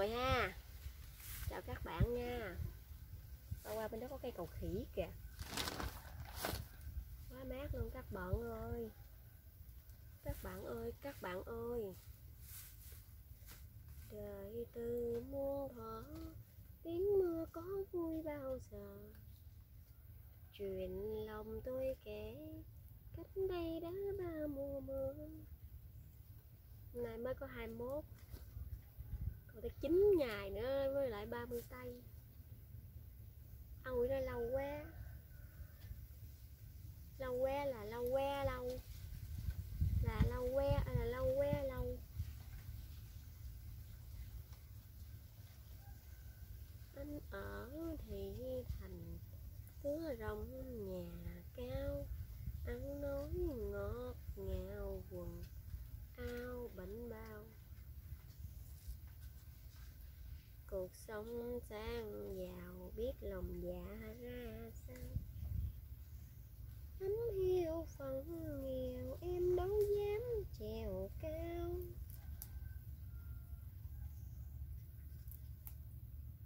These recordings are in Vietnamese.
người ha. Chào các bạn nha. Qua qua bên đó có cây cầu khỉ kìa. Quá mát luôn các bạn ơi. Các bạn ơi, các bạn ơi. Trời từ muôn thuở, tiếng mưa có vui bao giờ? Chuyện lòng tôi kể, cách đây đã ba mùa mưa. Nay mới có 21 còn tới 9 ngày nữa với lại 30 tay, ôi nó lâu quá. Lâu quá là lâu quá lâu. Là lâu quá là lâu quá lâu. Anh ở thì thành hứa rộng nhà cao ăn nói ngọt ngào quần ao bánh bao cuộc sống sang giàu, biết lòng dạ ra sao? Thánh hiu phần nghèo, em đâu dám trèo cao.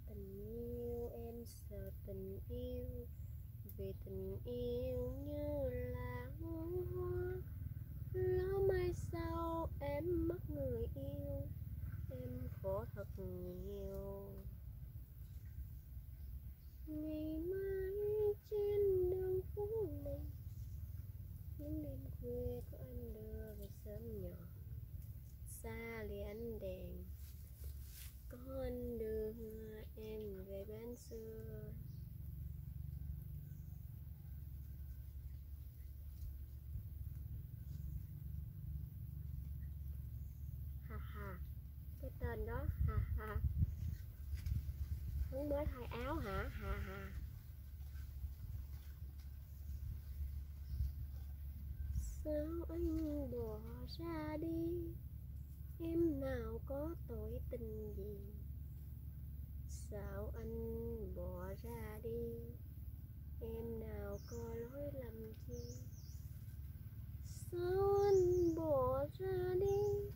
Tình yêu, em sợ tình yêu, vì tình yêu như là hoa. Lỡ mai sau em mất khổ thật nhiều. Ngày mai trên đường phố này những đêm khuya có anh đưa về sớm nhỏ. Xa lìa ánh đèn, có anh đưa em về bên xưa ha ha cái tên đó. Ha ha muốn mới thay áo hả? Ha ha. Sao anh bỏ ra đi? Em nào có tội tình gì? Sao anh bỏ ra đi? Em nào có lỗi lầm chi sao anh bỏ ra đi?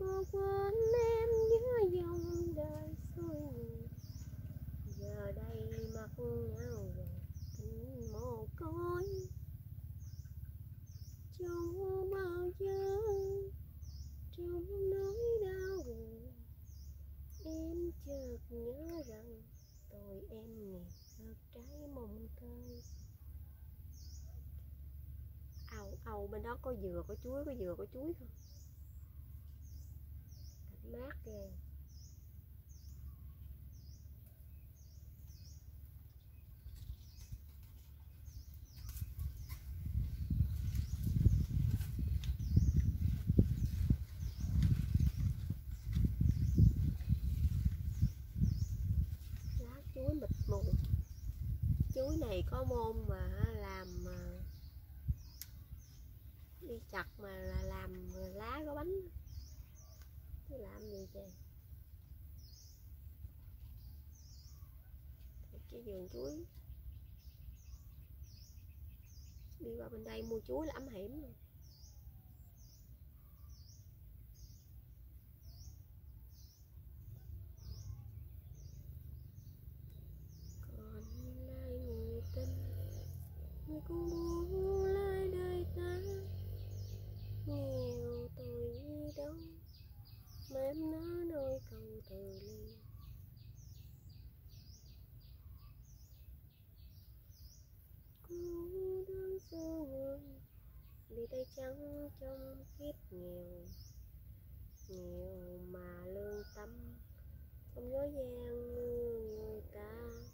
Bỏ quên em giữa dòng đời xuôi ngược giờ đây mặt nhau rồi tình mồ côi. Trong bao giờ trong nỗi đau buồn. Em chợt nhớ rằng tội em nghèo ngợt trái mộng tơi ầu ầu bên đó có dừa, có chuối, có dừa, có chuối không? Mát ghê lá chuối mịt mù chuối này có môn mà làm ờ, đi chặt mà là làm lá có bánh làm gì trời cái vườn chuối. Đi qua bên đây mua chuối là ấm hiểm luôn còn lại người tình người cũng buông lại đời ta nghèo tôi gì đâu mà em nỡ nỗi cầu từ ly cô đơn số người chắn trắng trong kiếp nghèo nghèo mà lương tâm, không dối gian như người ta.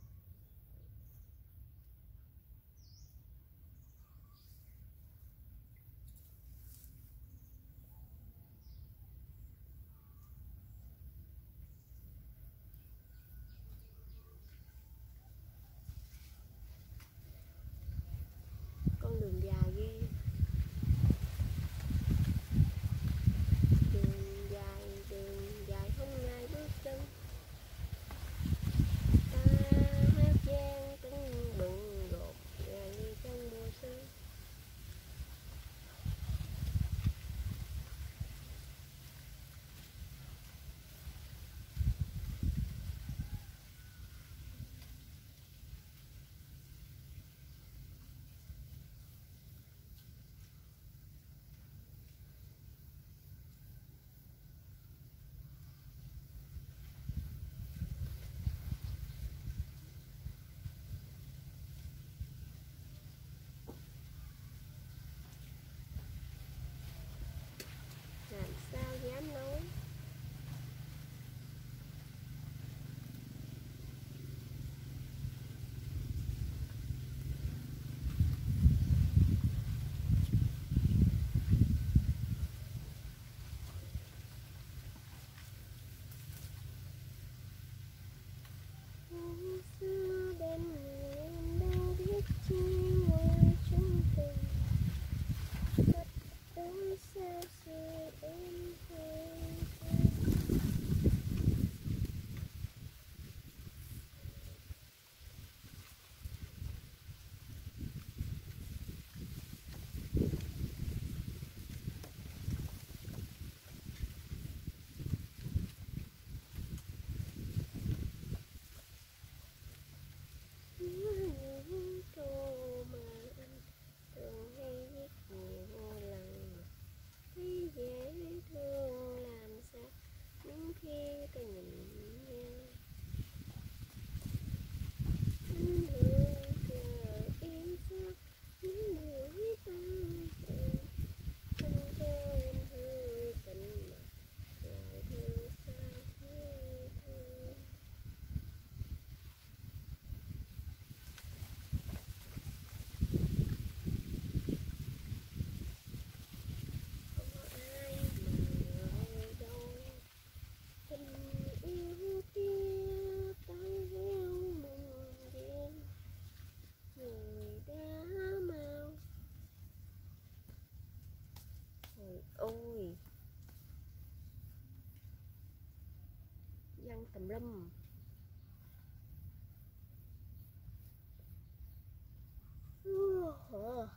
Tùm lum. Uh,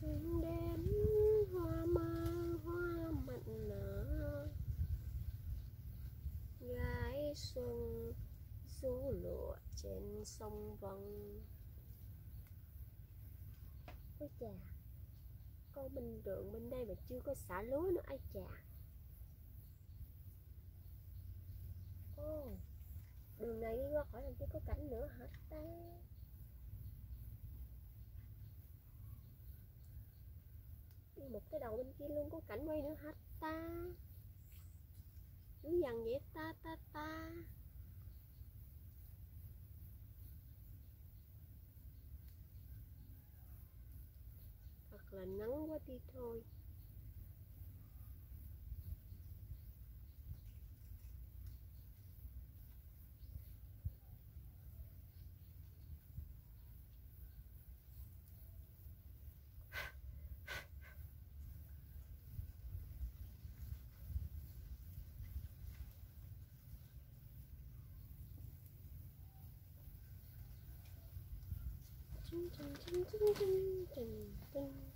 xuân đến hoa mang hoa mận nở gái xuân rú lụa trên sông vân ôi chà. Con bình rượng bên đây mà chưa có xả lúa nữa, ai chà. Ô, đường này đi qua khỏi làm chưa có cảnh nữa hả ta? Đi một cái đầu bên kia luôn có cảnh quay nữa hả ta? Cứ dằn vậy, ta ta ta. Hoặc là nắng quá đi thôi Chun, chun, chun, chun, chun, chun, chun.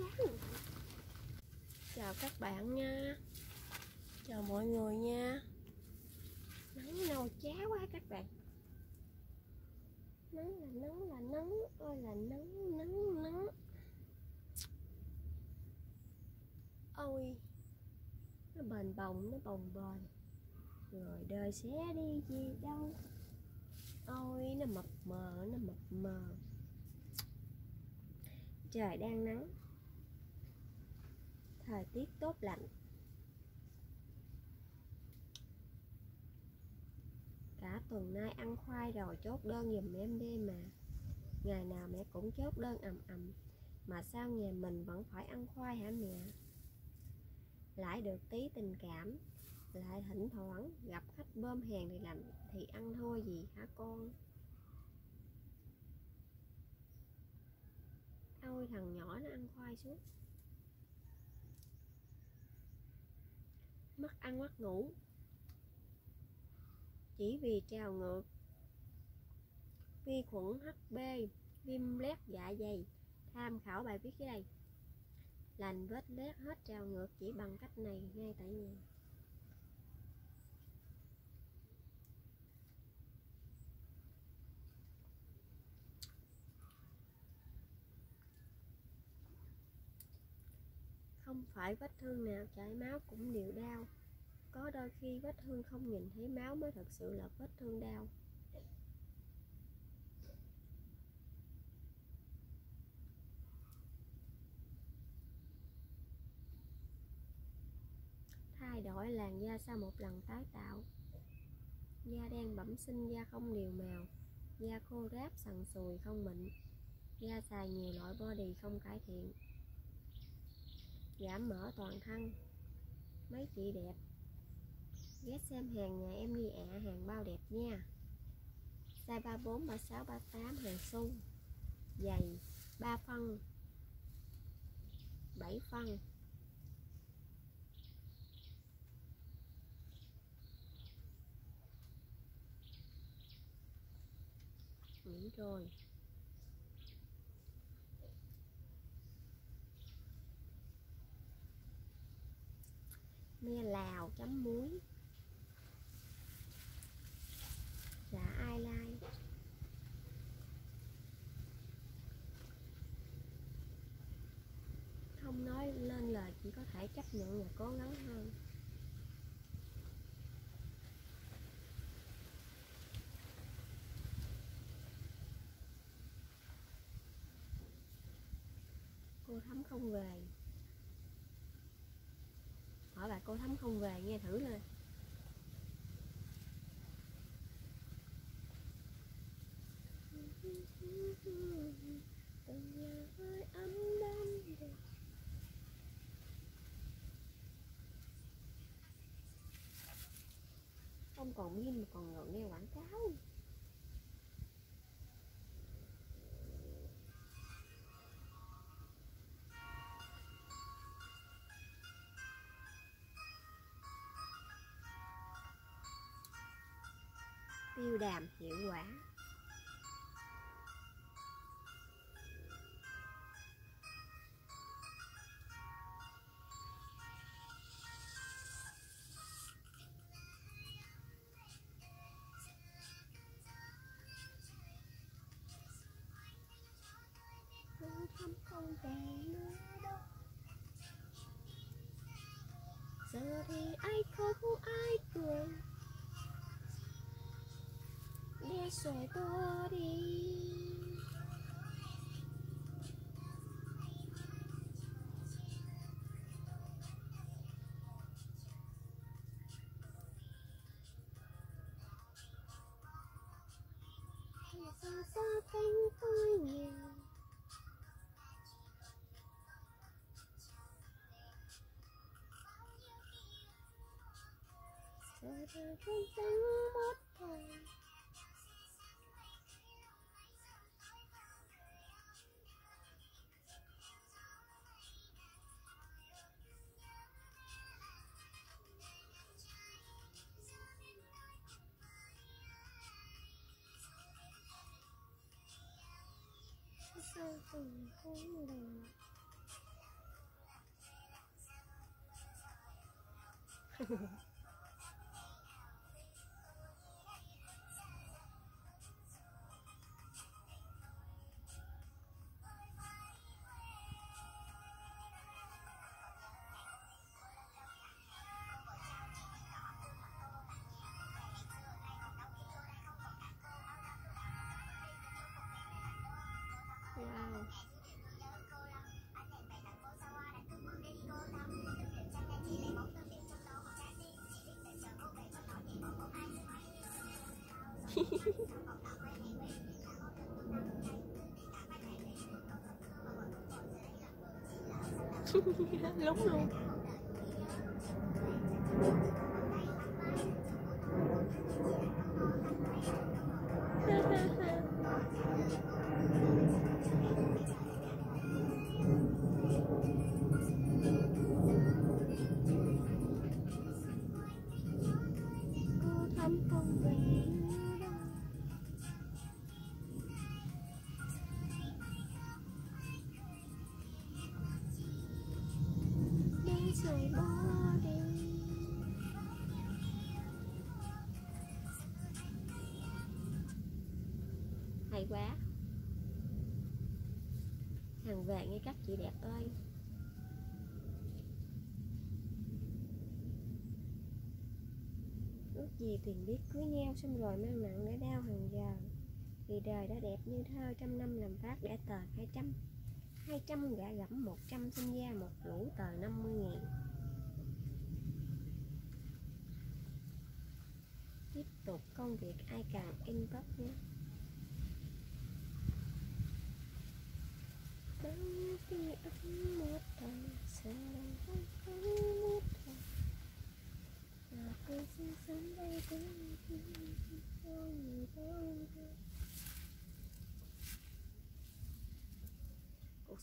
Chán chào các bạn nha. Chào mọi người nha. Nắng nâu cháo quá các bạn. Nắng là nắng là nắng ôi là nắng nắng nắng ôi, nó bền bồng, nó bồng bềnh rồi đời sẽ đi gì đâu? Ôi, nó mập mờ, nó mập mờ. Trời đang nắng tiết tốt lành cả tuần nay ăn khoai rồi, chốt đơn giùm em đi mà. Ngày nào mẹ cũng chốt đơn ầm ầm, mà sao nhà mình vẫn phải ăn khoai hả mẹ? Lại được tí tình cảm, lại thỉnh thoảng gặp khách bơm hàng thì làm, thì ăn thua gì hả con? Ôi, thằng nhỏ nó ăn khoai suốt. Mất ăn mất ngủ. Chỉ vì trào ngược. Vi khuẩn HB viêm loét dạ dày. Tham khảo bài viết dưới đây. Lành vết loét hết trào ngược chỉ bằng cách này ngay tại nhà. Không phải vết thương nào chảy máu cũng đều đau. Có đôi khi vết thương không nhìn thấy máu mới thật sự là vết thương đau. Thay đổi làn da sau một lần tái tạo. Da đen bẩm sinh, da không đều màu. Da khô ráp, sần sùi, không mịn. Da xài nhiều loại body không cải thiện giảm mỡ toàn thân. Mấy chị đẹp. Ghé xem hàng nhà em đi ạ à, hàng bao đẹp nha. Size 34 36 38 hàng xu. Dày 3 phân. 7 phân. Đúng rồi. Me lào chấm muối. Giả ai lai? Không nói lên lời, chỉ có thể chấp nhận và cố gắng hơn. Cô thắm không về hỏi bà cô thắm không về, nghe thử lên. Không còn pin mà còn nghe quảng cáo. Tiêu đàm hiệu quả. Thăm không về nữa đâu. Giờ thì để rồi đi. Xa xa cánh tôi nhiều giờ đời cánh mất sao từng không đèn lúng luôn quá. Hàng vàng như các chị đẹp ơi. Ước gì tiền biết cưới nhau xong rồi mang nặng để đau hàng giờ. Vì đời đã đẹp như thơ, trăm năm làm phát đã tờ hai trăm hai trăm gã gẫm, một trăm sinh ra một lũ tờ năm mươi ngàn tiếp tục công việc ai càng inbox nhé.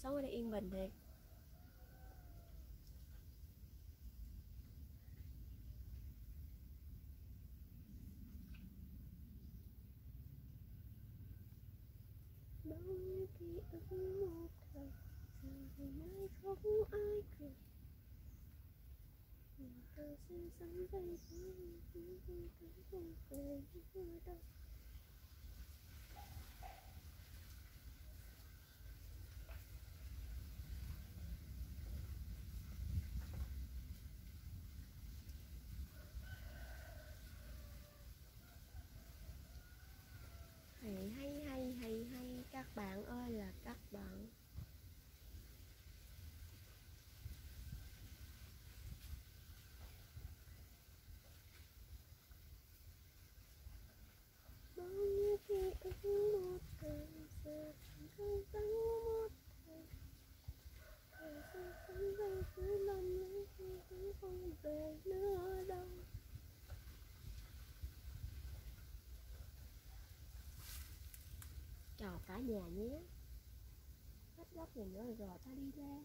Sống ở đây yên bình thiệt. Bao nhiêu ký một thời, giờ nay không ai cười. Đây những vui thấy không hay hay hay hay các bạn ơi là các bạn bao nhiêu ký ức một thời giờ chẳng không vắng một thời thời gian sống đây cứ lầm lẫn khi cũng không về nữa đâu chào cả nhà nhé. Hết góc này nữa rồi ta đi ra.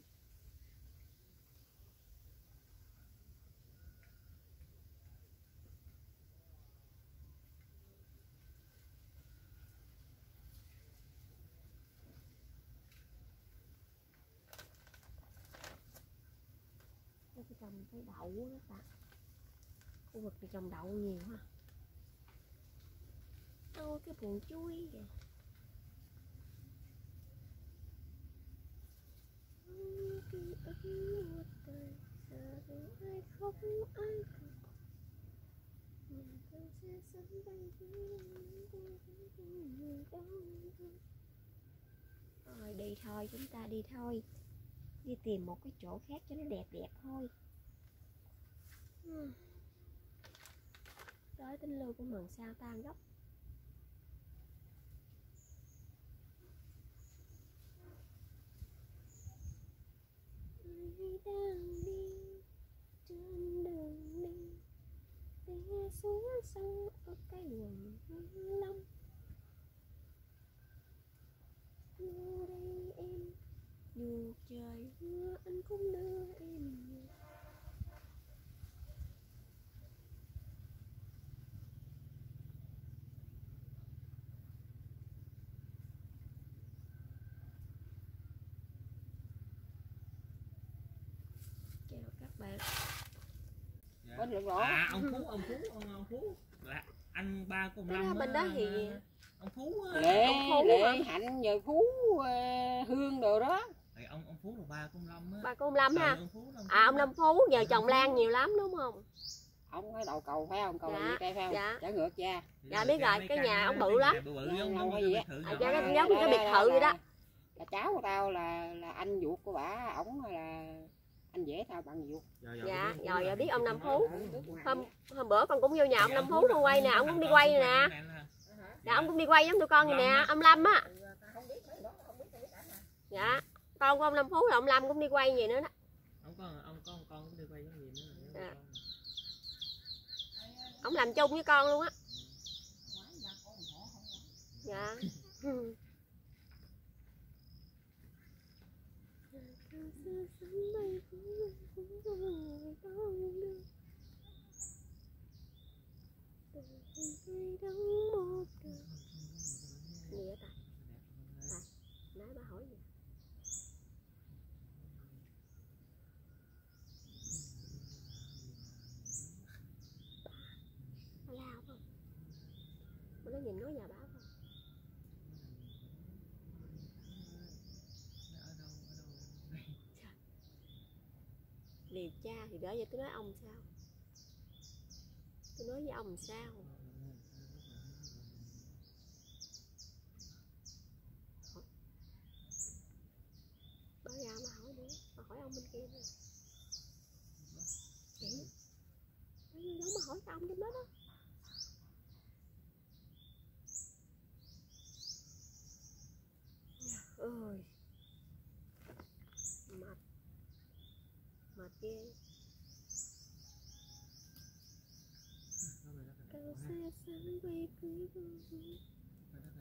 Đây trồng cây đậu đó các bạn. Khu vực này trồng đậu nhiều ha. Ôi cái buồn chuối kìa. Một đời giờ ai khóc ai cười tôi sẽ với người Rồi đi thôi, chúng ta đi thôi. Đi tìm một cái chỗ khác cho nó đẹp đẹp thôi. Tới tinh lưu của mần sao tan gốc ai đang đi trên đường đi té xuống sông ở cái quần long vô đây em, dù trời mưa anh cũng đưa em về chào các bạn Dạ. Bên lượng lỗ. à ông phú ông phú ông, ông phú là anh ba của ông Cái lâm đó bên đó thì- ông phú lệ Ông Phú lệ hả? hạnh nhờ phú ờ, hương đồ đó Thì ông ông phú là ba của ông lâm á bà của ông Lâm ha ông phú à ông. Lâm Phú nhờ trồng lan nhiều lắm đúng không ông ở đầu cầu phải không cầu Dạ, là như cây phải không dạ. trả ngược cha Dạ, biết rồi, Mấy cái nhà ông bự cái lắm. Dạ, cái gì dạ, cái- giống cái biệt thự vậy đó. là cháu của tao là là anh ruột của bả ổng là anh dễ tao bằng rồi, Dạ, biết ông rồi, Phú rồi biết ông Thì Phú. ông hôm hôm bữa con cũng vô nhà ông Lâm Phú con quay nè ông cũng đi quay nè. nè dạ ông cũng đi quay giống tụi con vậy nè Lâm á. ông Lâm á dạ con của ông Lâm Phú là ông Lâm cũng đi quay vậy nữa đó. Ông có ông có ông con cũng đi quay giống gì nữa Dạ. ông làm chung với con luôn á. Dạ gỡ vậy tôi nói ông sao? Tôi nói với ông sao? Bảo ra mà hỏi nữa mà hỏi ông bên kia nữa. Chị nó mà hỏi ông trong đó đó. Ơi.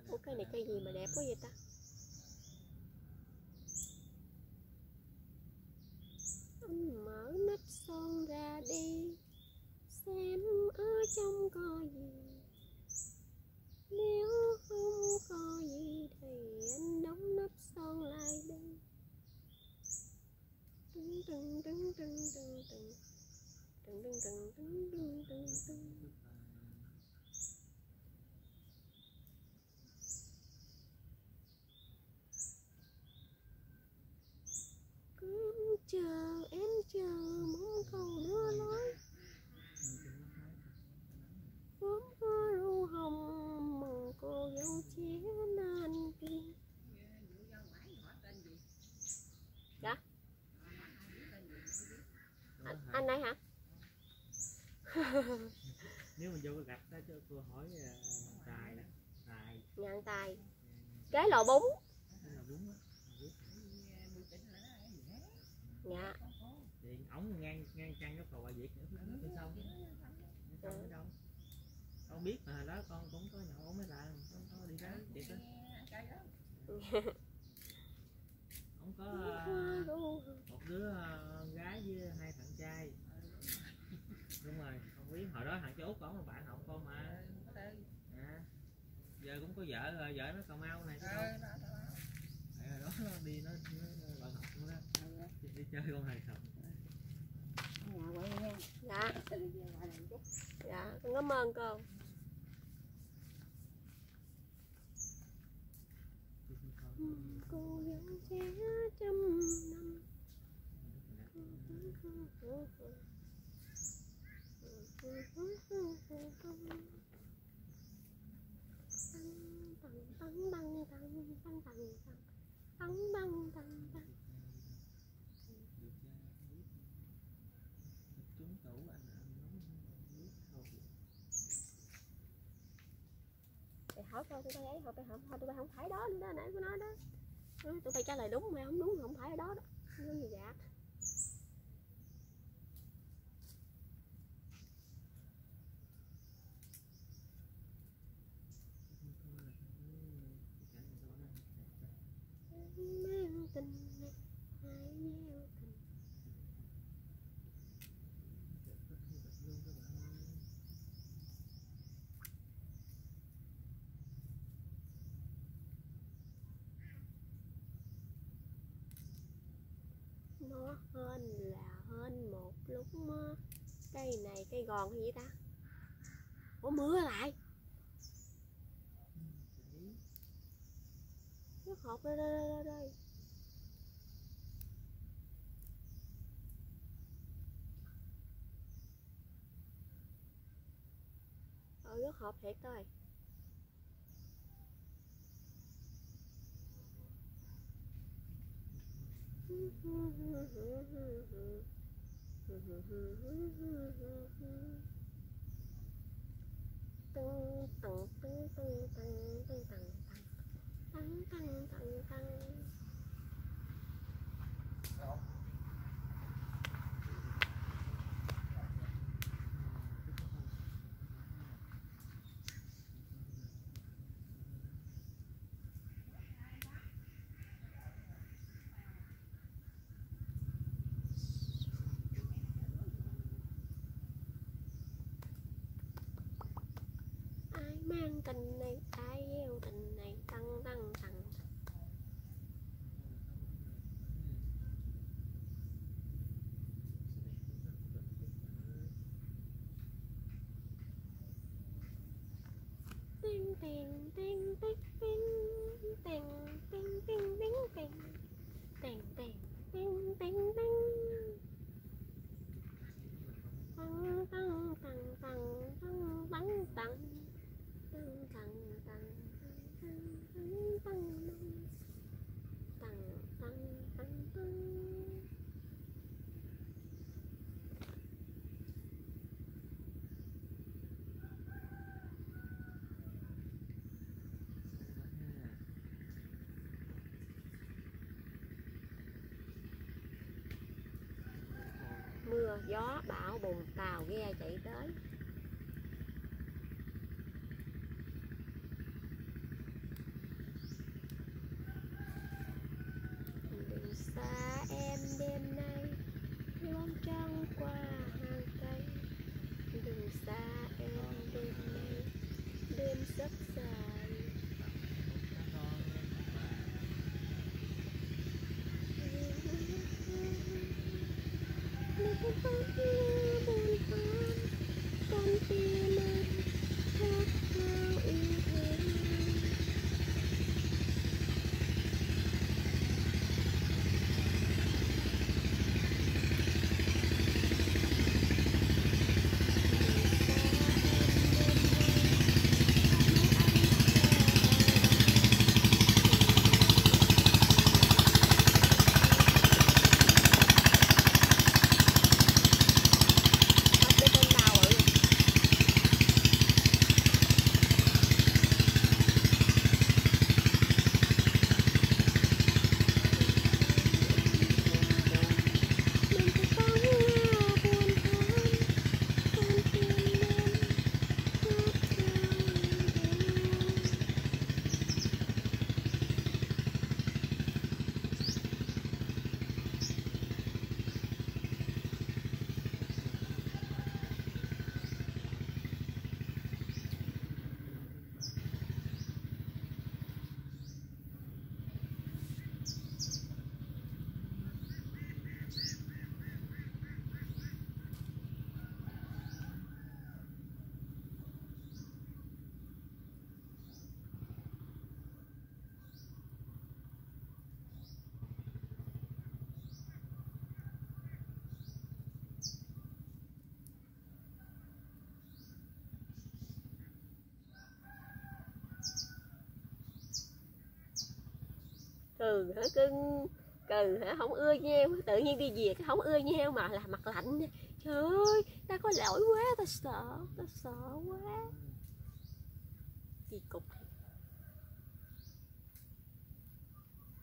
Ủa cây này cây gì mà đẹp quá vậy ta? Anh mở nắp son ra đi, xem ở trong có gì. Nếu không có gì thì anh đóng nắp son lại đi. Tưng tưng tưng tưng tưng tưng. Tưng tưng tưng tưng tưng tưng tưng Cứ chờ em chờ mong cầu đưa lối. Bướm hoa ru hồng mừng cô dâu chia nan kia Dạ. Anh, anh đây hả? Nếu mình vô gạch đó cho cô hỏi uh, tài nè. Tài. Ngàn tài. Cái lò bún. Cái là đúng á dạ. Thì ổng ngang ngang chăn cái cầu bà việt nữa. Phía sau phía sau ở đâu. Con biết mà hồi đó con cũng có nhậu mấy lần con có đi đó vậy đó ổng có hoa ờ, ru hồng một đứa ờ, gái với hai thằng trai. Đúng rồi con biết hồi đó thằng cháu út con là bạn học con mà. À, giờ cũng có vợ rồi vợ nó cà mau này không? Tại hồi đó nó đi nó, đi chơi con này không dạ dạ con cảm ơn con cô vẫn sẽ chăm nom hỏi coi tụi bay ấy hỏi tụi không thôi, tụi bay không phải đó nữa đó, nãy của nói đó. Tụi bay trả lời đúng mà không đúng, không phải ở đó đó. Giống như dạ mang tình này hai nheo tình nó hên là hên một lúc mơ cây này cây gòn hay gì ta? Ủa, mưa lại. Nước hộp đây đây đây đây ờ nước hộp thiệt thôi. Mm-hmm. tăng tăng tăng tăng tăng tăng tăng tăng tăng tăng tăng mang tình này ai gieo tình này tăng tăng tăng Ting ting mưa gió bão bùng tàu ghe chạy tới. Cừ hả cưng cừ hả không ưa nhau, tự nhiên đi về không ưa nhau mà là mặt lạnh nha. trời ơi ta có lỗi quá ta sợ ta sợ quá. Kỳ cục.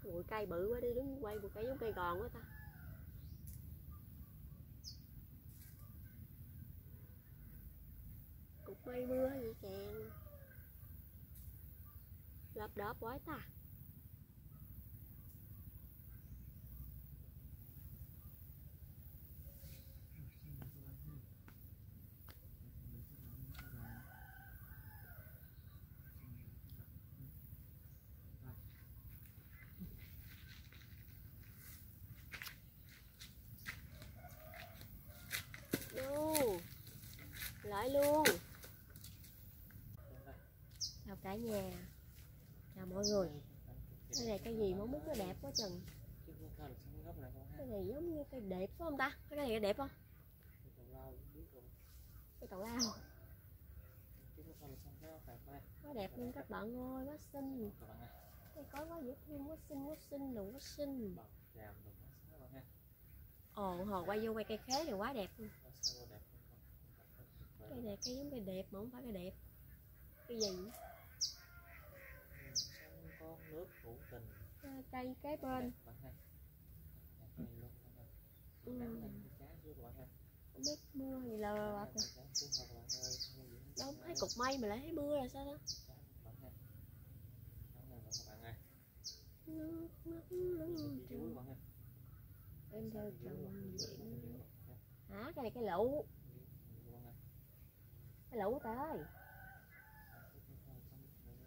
Bụi cây bự quá đi, đứng quay bụi cây giống cây gòn quá ta. Cục mây mưa vậy chàng lợp đớp quá ta Đu Lại luôn Chào cả nhà Chào mọi người. Cái này cái gì mà mút nó đẹp quá chừng. Cái này giống như cây đẹp phải không ta? Cái này đẹp không? cái cầu lao. Quá đẹp luôn các bạn ơi, quá xinh. Cây có quá dễ thương, quá xinh, quá xinh, đồ quá xinh. Ồ, hồi quay vô quay cây khế này quá đẹp luôn. Cây này cây giống cây đẹp mà không phải cây đẹp. Cây gì? Nước hữu tình. À, Cây kế bên. Ừ. Không biết mưa gì bạc rồi Đâu thấy cục mây mà lại thấy mưa là sao đó? Nước Em theo chồng diễn Hả? Cái này cây lụ Cây lụ ta ơi.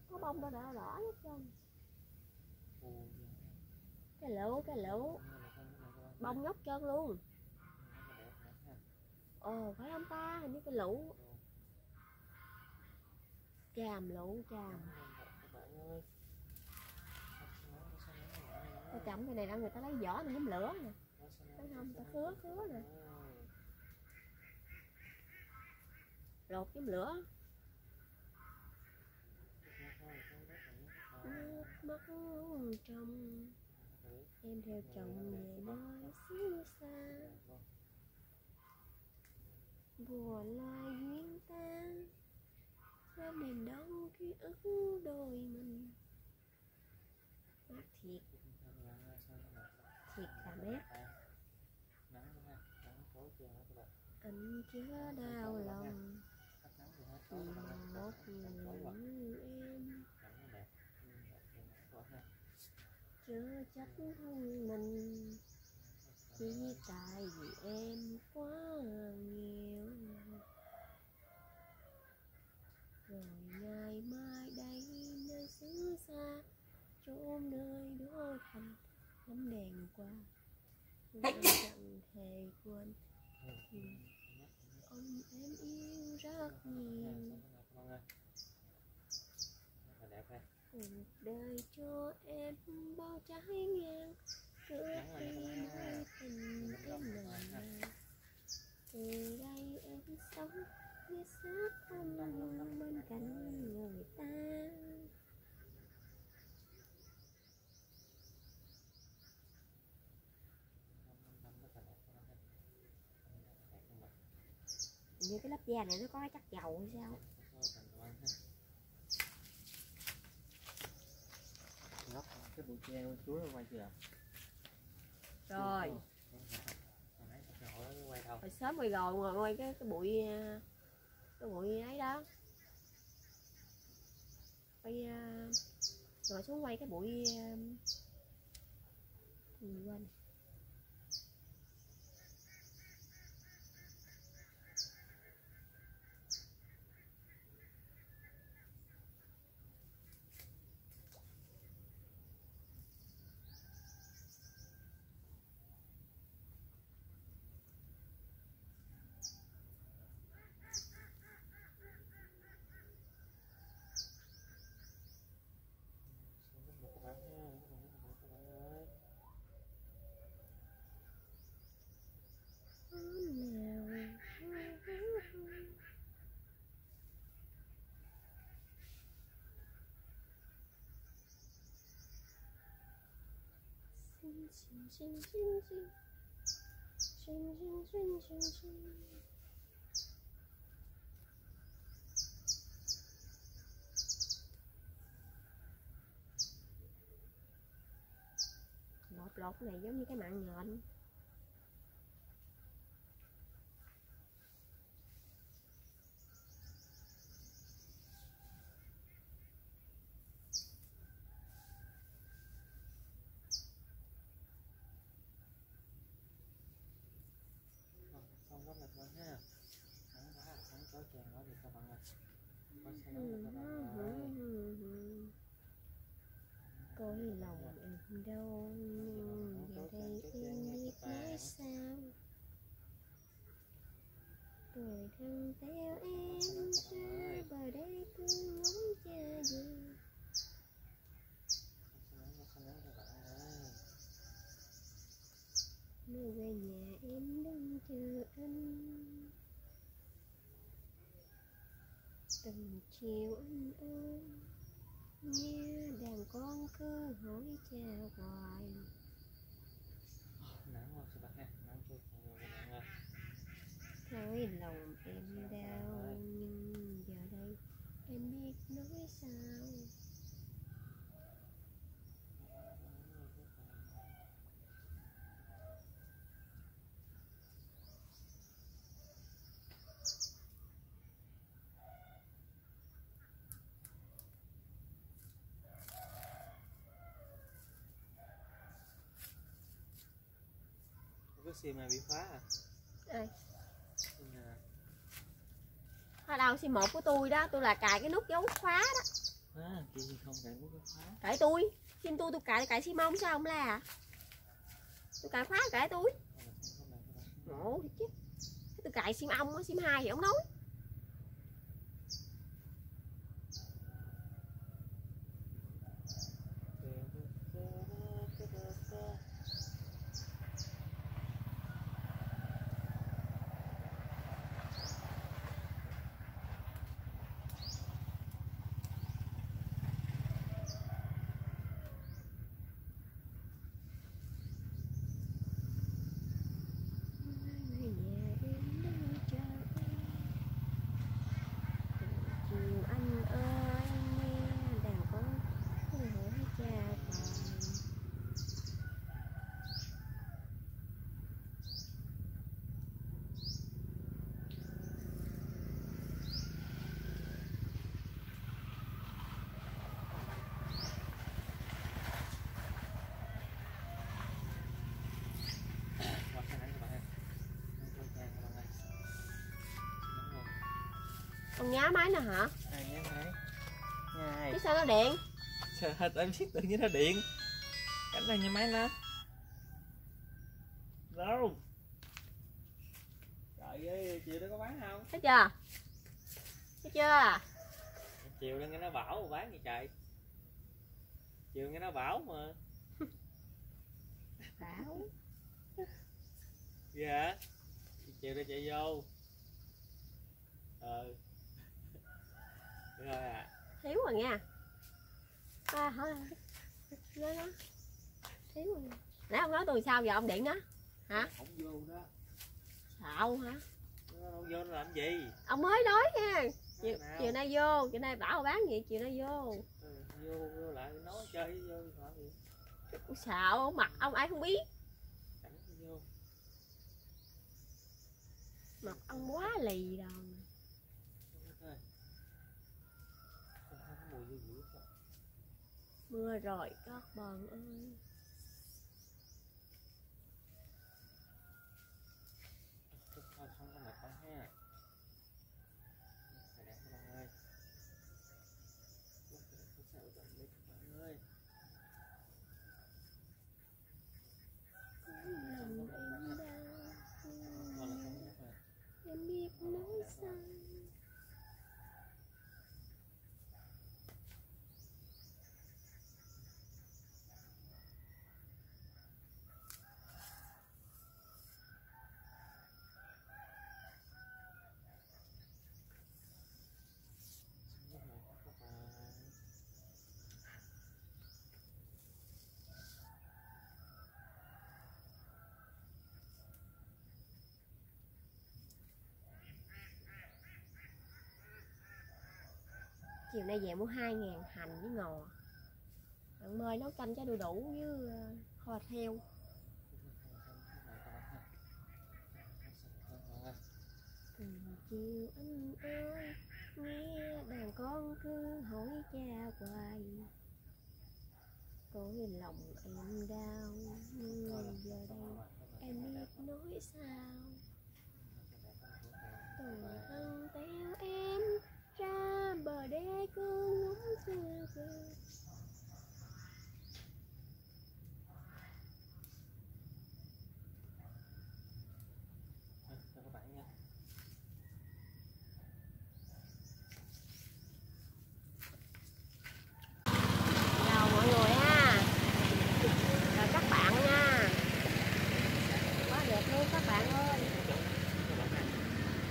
Có bông đâu đỏ đỏ hết trơn cái lũ cái lũ Bông nhóc trơn luôn. Ồ, phải không ta? Hình như cái lũ. Tràm lũ tràm Ta chậm cái này là người ta lấy vỏ này nhóm lửa nè. Thấy không? Ta khứa, khứa nè. Lột nhóm lửa. Nước mắt trong. Em theo chồng về nói xứ xa. Buồn lại duyên ta Ra đèn đông ký ức đôi mình. Mát thiệt Thiệt là mát anh chứa đau lòng. Một người như em chớ trách thân mình chỉ tại vì em quá nghèo rồi ngày mai đây nơi xứ xa chốn nơi đô thành bóng đèn qua anh chẳng hề quên ông em yêu rất nhiều cuộc đời cho em bao trái ngang trước khi mối tình em nồng nàn từ đây em sống như xác không bên cạnh người ta như cái lớp da này nó có cái chất dầu hay sao? Cái bụi tre chuối quay chưa? Rồi. Hồi sớm rồi rồi ngồi cái cái bụi à, cái bụi ấy đó. Quay à, ngồi xuống quay cái bụi à, gì quên nào Xinh, xinh, xinh, xinh, xinh. Xinh, xinh, xinh, xinh, lột lột này giống như cái mạng nhện xong rất là thôi ha nắng quá nắng tối chèn nó thì các bạn ơi có xe Ừ, nắng các bạn ừ, ơi ừ, ừ. Cõi lòng em đâu nhưng giờ đây em biết nói sao Tuổi thân theo em xa bờ đây cứ ngóng chờ gì có xe nắng có xe nắng các bạn ơi Nơi về nhà em đứng chờ anh Từng chiều anh ơi Nghe đàn con cứ hỏi cha hoài nắng quá các bạn ha nắng tối chèn rồi các bạn ơi Cõi lòng em đau Nhưng giờ đây em biết nói sao cái sim này bị phá à? Nè. Ở đâu sim một của tôi đó Tôi là cài cái nút dấu khóa đó. À chị không cài nút khóa? Cài tôi Sim tôi tôi cài cài sim ông sao không la à? Tôi cài khóa cài tôi. Đây bạn Ngộ thiệt chứ. Tôi cài sim ông sim 2 thì ông nói Về nhà em đứng chờ em đang nhá máy nè hả? Ai nhá máy. Ngay chứ sao nó điện? Sao hết em biết tự nhiên nó điện. Cảnh đây nha máy nó. Đâu? Trời ơi chiều đó có bán không? Thấy chưa? Thấy chưa? Chiều đó nghe nó bảo mà bán gì trời? Chiều nghe nó bảo mà. Bảo? Dạ chiều đó chạy vô ờ rồi à thiếu rồi nha. À hỏi nói nó thiếu rồi. Nãy ông nói tôi sao giờ ông điện đó? Hả? Không vô đó. Xạo hả? Đâu vô nó làm gì? Ông mới nói nha. Chiều, chiều nay vô chiều nay bảo bán gì chiều nay vô. Ừ, vô vô lại nói chơi vô làm gì? Ông xạo mặt ông ai không biết. Mặt ông quá lì rồi thôi không có mùi vô dữ sao mưa rồi các bạn ơi Thôi thôi không có mệt con ha Phải đẹp các bạn ơi Không sao rồi đi các bạn ơi lòng em đau Thôi là không nhắc rồi em biết nói sao Nhắc rồi các bạn chiều nay về mua 2 ngàn hành với ngò. Bạn mời nấu canh cho đủ đủ với ờ, kho theo từng chiều anh ơi, nghe đàn con cứ hỏi cha hoài. Cõi lòng em đau, nhưng giờ đây em biết nói sao. Từng thân theo em ra bờ đê cứ ngóng chưa về Chào các bạn nha chào mọi người ha chào các bạn nha quá đẹp luôn các bạn ơi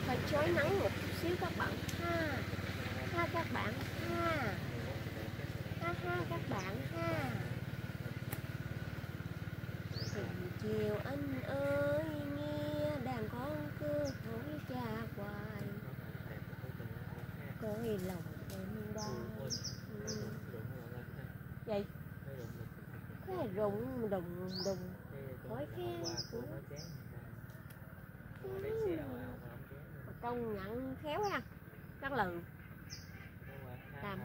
hơi chói nắng một chút xíu các bạn ha ha các bạn ha ha ha các bạn ha từng chiều anh ơi nghe đàn con cứ hỏi cha hoài cõi lòng em đau. Vậy? cái rụng đùng đùng Hỏi khen công nhận khéo ha cắt lừ Làm.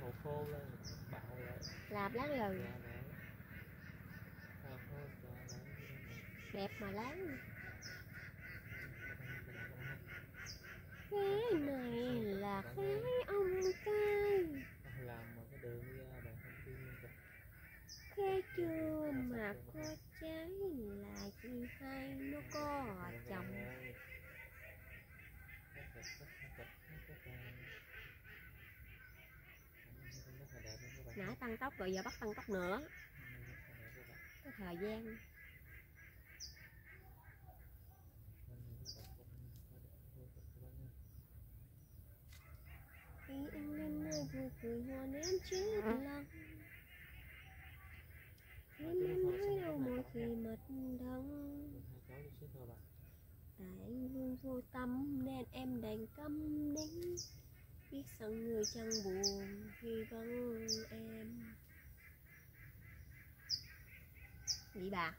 hồ khô lên bạo lại làm láng lừ Dạ, nè. Hồ khô, dạ, nè. đẹp mà láng cái này là cái ông cay làm mà cái đường ra bạn không tin luôn kìa. cái chưa mà có trái là hai nó có chồng nãy tăng tốc rồi giờ bắt tăng tốc nữa. Có thời gian. Khi anh lên nơi vui cười hoa ném chết lòng em nói đâu mỗi khi mệt đắng tại anh luôn vô tâm nên em đành câm nín. Biết rằng người chẳng buồn khi vắng em. Vậy bà?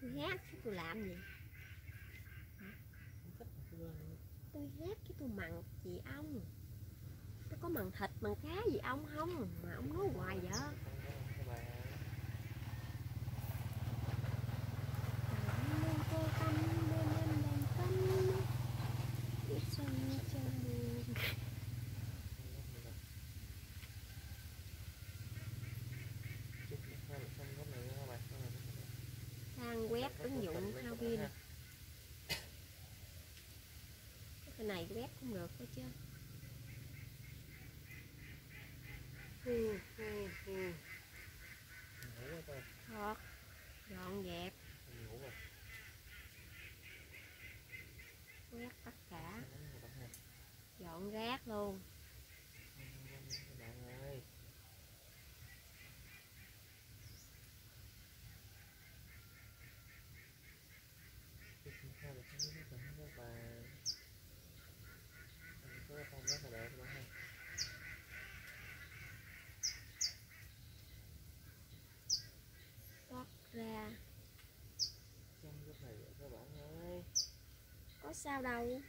Tôi hát chứ tôi làm gì? Tôi hát chứ tôi mặn chị ông nó có màn thịt màn cá gì ông không? Mà ông nói hoài vậy. Quét ứng dụng Halloween dọn dẹp. Quét tất cả. Dọn rác luôn. 老屋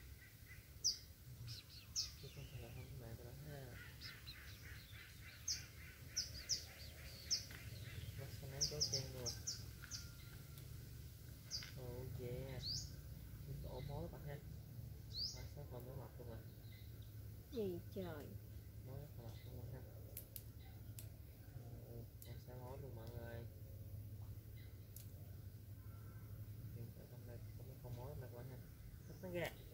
Okay.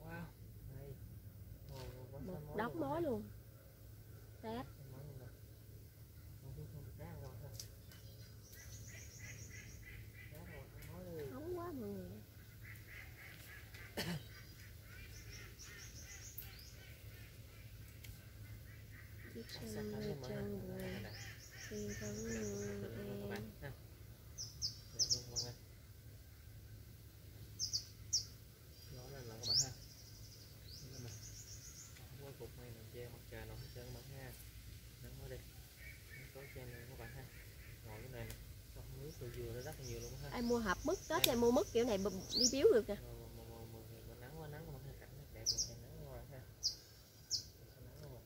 ai mua hộp mứt tết ai mua mứt kiểu này đi biếu được nè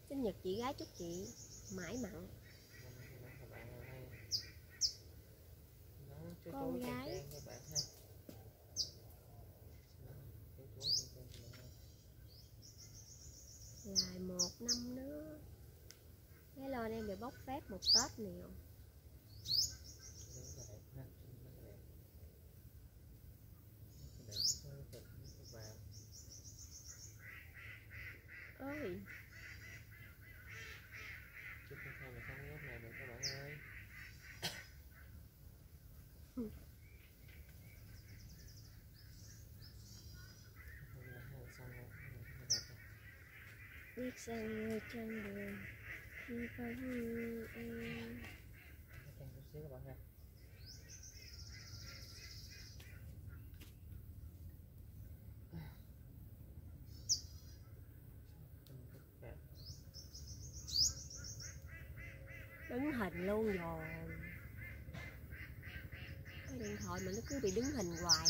sinh nhật chị gái chúc chị mãi mặn. Con gái. lại một năm nữa. Cái lon em bị bốc phép một tết nè. bước sang ngôi chân đường khi có như em chút xíu các bạn ha đứng hình luôn rồi. Cái điện thoại mà nó cứ bị đứng hình hoài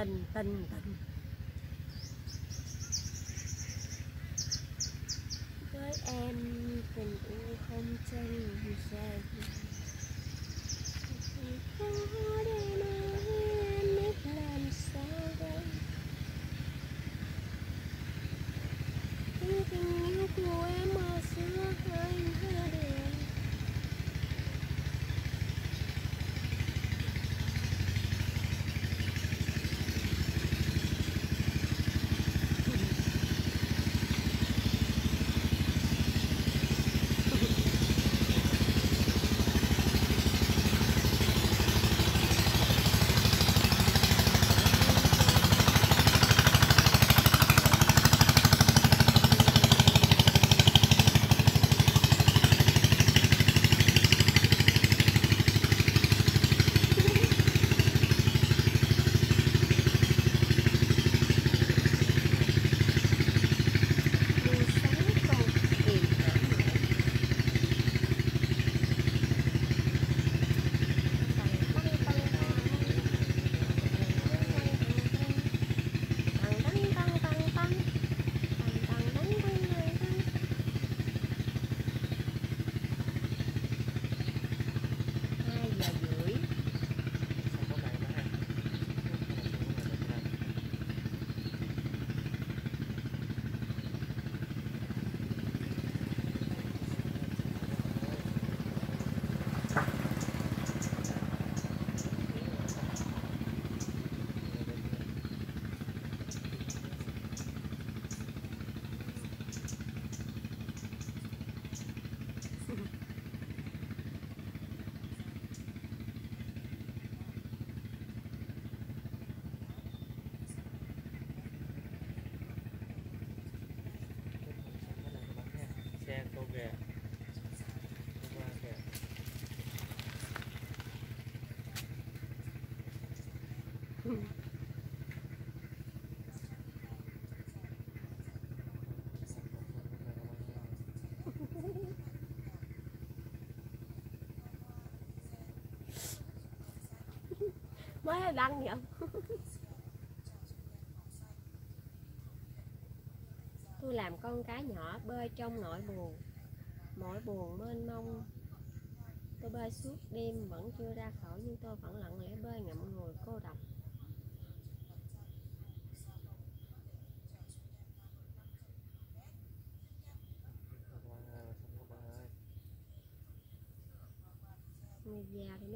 tình tình tình đăng vậy tôi làm con cá nhỏ, bơi trong nỗi buồn. Mỗi buồn mênh mông. Tôi bơi suốt đêm vẫn chưa ra khỏi, nhưng tôi vẫn lặng lẽ bơi ngậm ngùi cô độc Cô Quang ơi, xong cô Quang ơi người già thì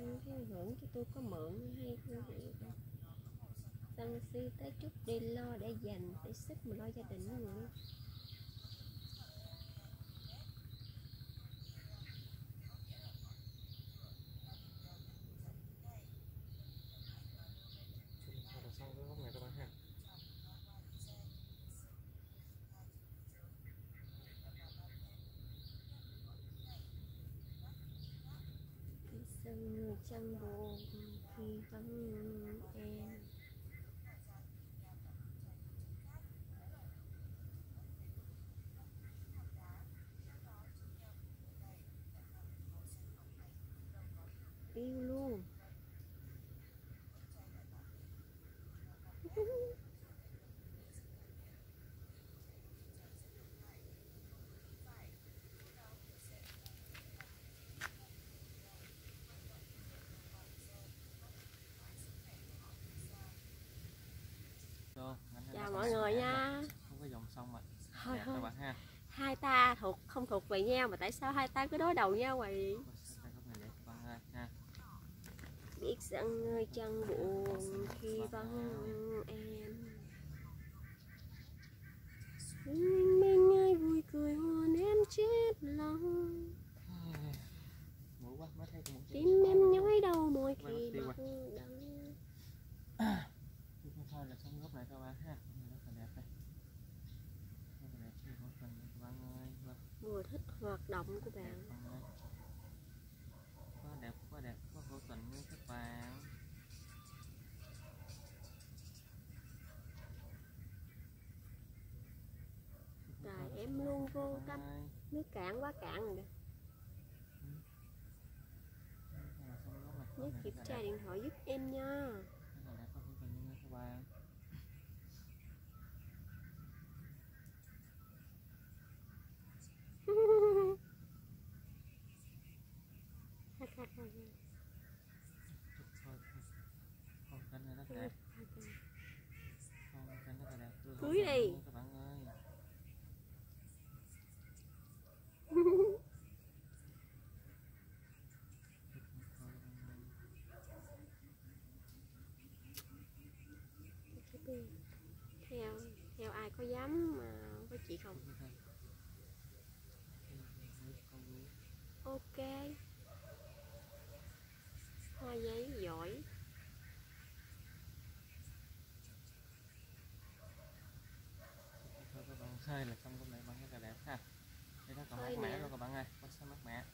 mấy ăn cái hưởng cho tôi có mượn hay không gì đâu tăng si tới chút đi lo để dành, để sức mà lo gia đình nữa Thôi là xong cái góc này các bạn ha anh buồn khi vắng em. Yêu mọi xong người rồi. nha. Không có dòng xong rồi. Thôi Dạ, các thôi. bạn ha. Hai ta thuộc không thuộc về nhau mà tại sao hai ta cứ đối đầu nhau vậy? Biết rằng người chân buồn khi vắng em. Mình mình ai vui cười hôn em chết lòng. Tim em nhói đau mỗi khi rồi. đắng. Thôi thôi là xong góc này các bạn ha Góc này rất là đẹp đây Rất là đẹp thì một phần các bạn ơi Vâng, vừa thích hoạt động của bạn. Quá đẹp, quá đẹp, quá hữu tình với các bạn. Trời em luôn vô tâm nước cạn quá cạn rồi nè này. Góc nhớ kiểm tra điện thoại giúp em nha rất là đẹp, quá hữu tình với các bạn Ha, ha, ha, Thôi, thôi. Phong cảnh này rất ha, đẹp ha, ha. Phong cảnh rất là đẹp Tôi Cưới hữu tình đi. với các bạn ơi theo theo ai có dám mà với chị không? Ok. Hoa giấy giỏi. Thôi các bạn ơi là xong cái này bạn rất là đẹp ha. Đây nó còn mát mẻ luôn các bạn ơi Có sao mát mẻ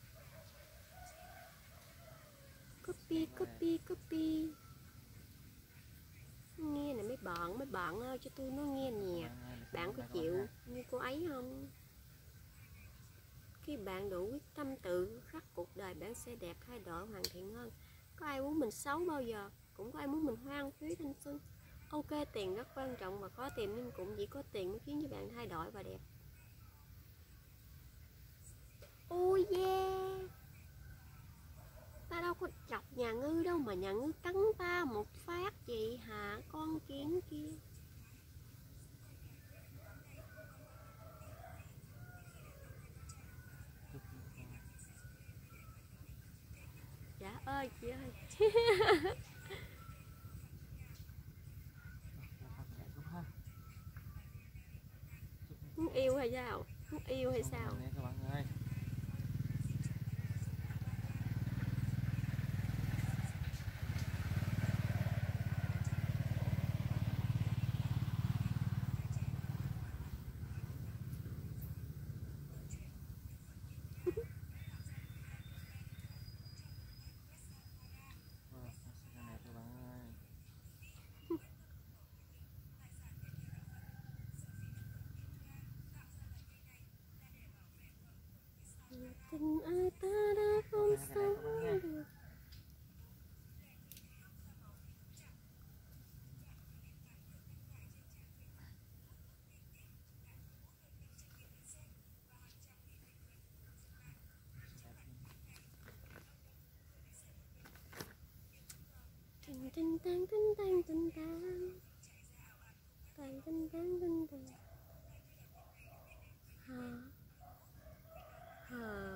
copy copy copy. Nghe này mấy bạn mấy bạn ơi cho tôi nó nghe nhạc bạn có chịu như cô ấy không? Khi bạn đủ quyết tâm tự khắc cuộc đời, bạn sẽ đẹp thay đổi hoàn thiện hơn. Có ai muốn mình xấu bao giờ? Cũng có ai muốn mình hoang phí thanh xuân? Ok, tiền rất quan trọng và có tiền nhưng cũng chỉ có tiền mới khiến cho bạn thay đổi và đẹp. Ôi yeah! Ta đâu có chọc nhà ngư đâu mà nhà ngư cắn ta một phát vậy hả? Con kiến kia dạ ơi chị ơi muốn yêu hay sao? Muốn yêu hay sao tinh tăng tinh tăng tinh tăng tăng tinh tăng tinh tăng hà hà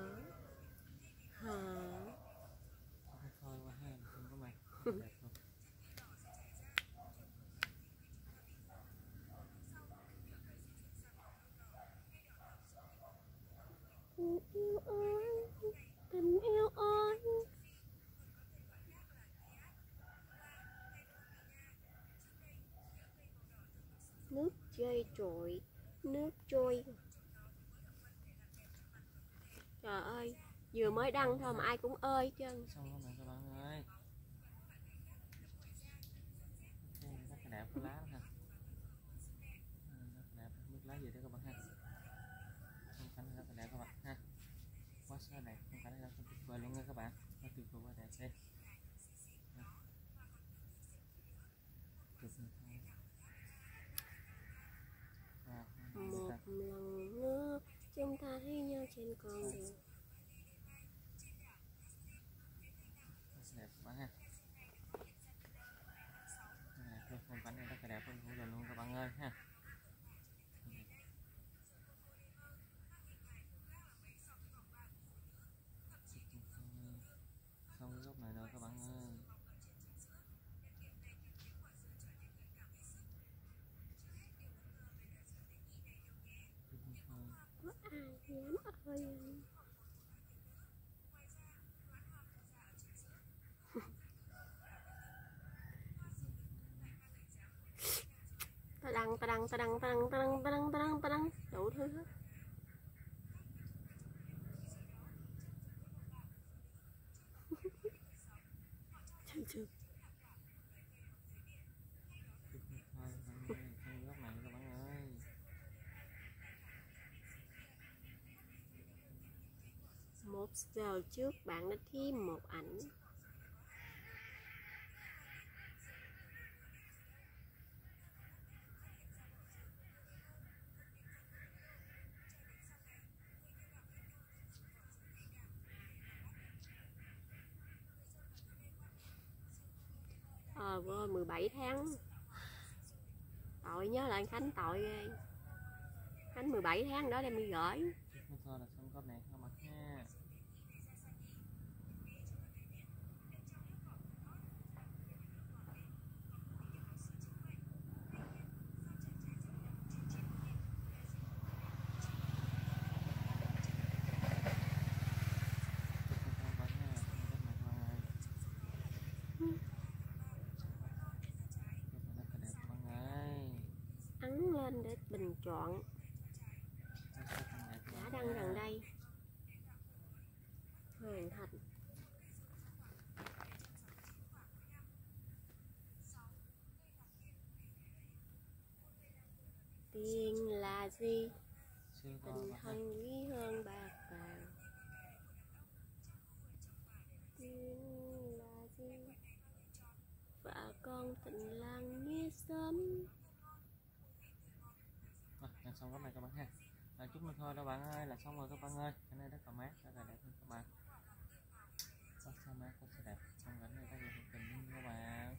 dây trội, Nước trôi. Trời ơi, Vừa mới đăng thôi mà ai cũng ơi chân. Xong rồi nè các bạn ơi? Rất là đẹp cái lá ha. Rất đẹp nước lá gì đó các bạn ha. Không cảnh rất là đẹp các bạn ha. Quá xa đẹp không cảnh rất là tuyệt vời luôn nha các bạn. Nó tuyệt vời quá đẹp đây. American condor. hơi ta đăng ta đăng ta đăng ta đăng ta đăng ta đăng ta đăng. Đủ thứ hết. Giờ trước, bạn đã thêm một ảnh. Ờ rồi 17 tháng. Tội nhớ là anh Khánh, tội ghê. Khánh 17 tháng đó đem đi gửi Tiếp theo là xong góc này các bạn ha Tiếp theo các bạn ha, xong góc này các bạn ơi. Góc này rất là đẹp các bạn ơi. ấn lên để bình chọn. Đã đăng gần đây. Hoàn thành. Tiền là gì? Tình thân quý hơn bạc vàng. Tiền là gì? Vợ con tình làng nghe sớm xong lắm này các bạn ha. Là chút nữa thôi đâu bạn ơi, là xong rồi các bạn ơi. Cái này rất là mát, rất là đẹp các bạn. Rất là mát, rất là đẹp. Xong cảnh này rất là tình các bạn.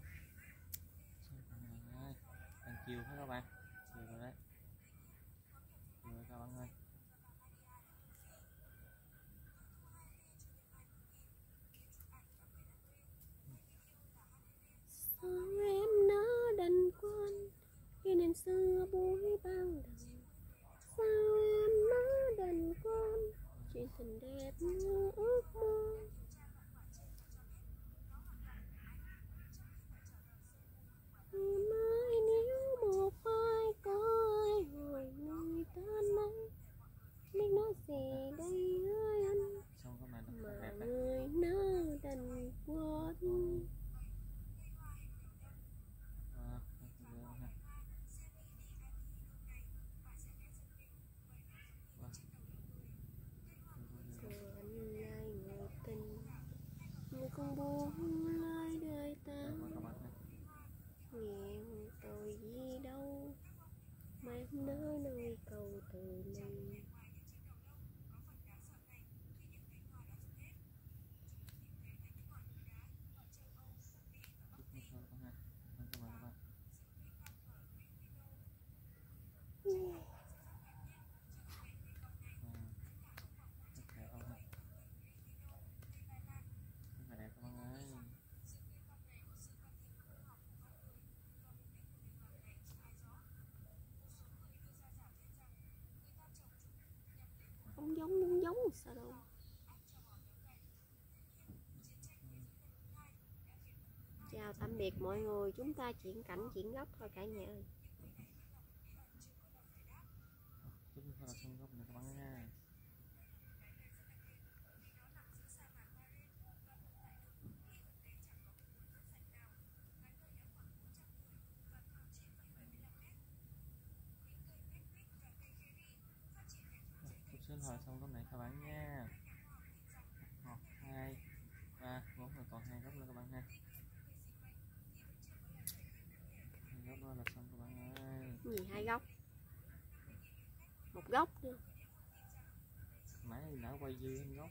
Xong các bạn ơi. Đang chiều hết các bạn. Chiều rồi đấy. Chiều rồi các bạn ơi. sao em nỡ đành quên khi nên xưa lần ban đầu gần con. Chuyện tình đẹp như ước mơ. Không giống, muốn giống sao đâu chào tạm biệt mọi người, chúng ta chuyển cảnh, chuyển góc thôi cả nhà ơi Chút nữa là xong góc này các bạn nha chút xíu hồi xong góc này các bạn nha một hai ba bốn rồi còn hai góc nữa các bạn nha hai góc đó là xong các bạn ơi Cái gì hai góc góc nữa nãy nãy quay dư hai góc.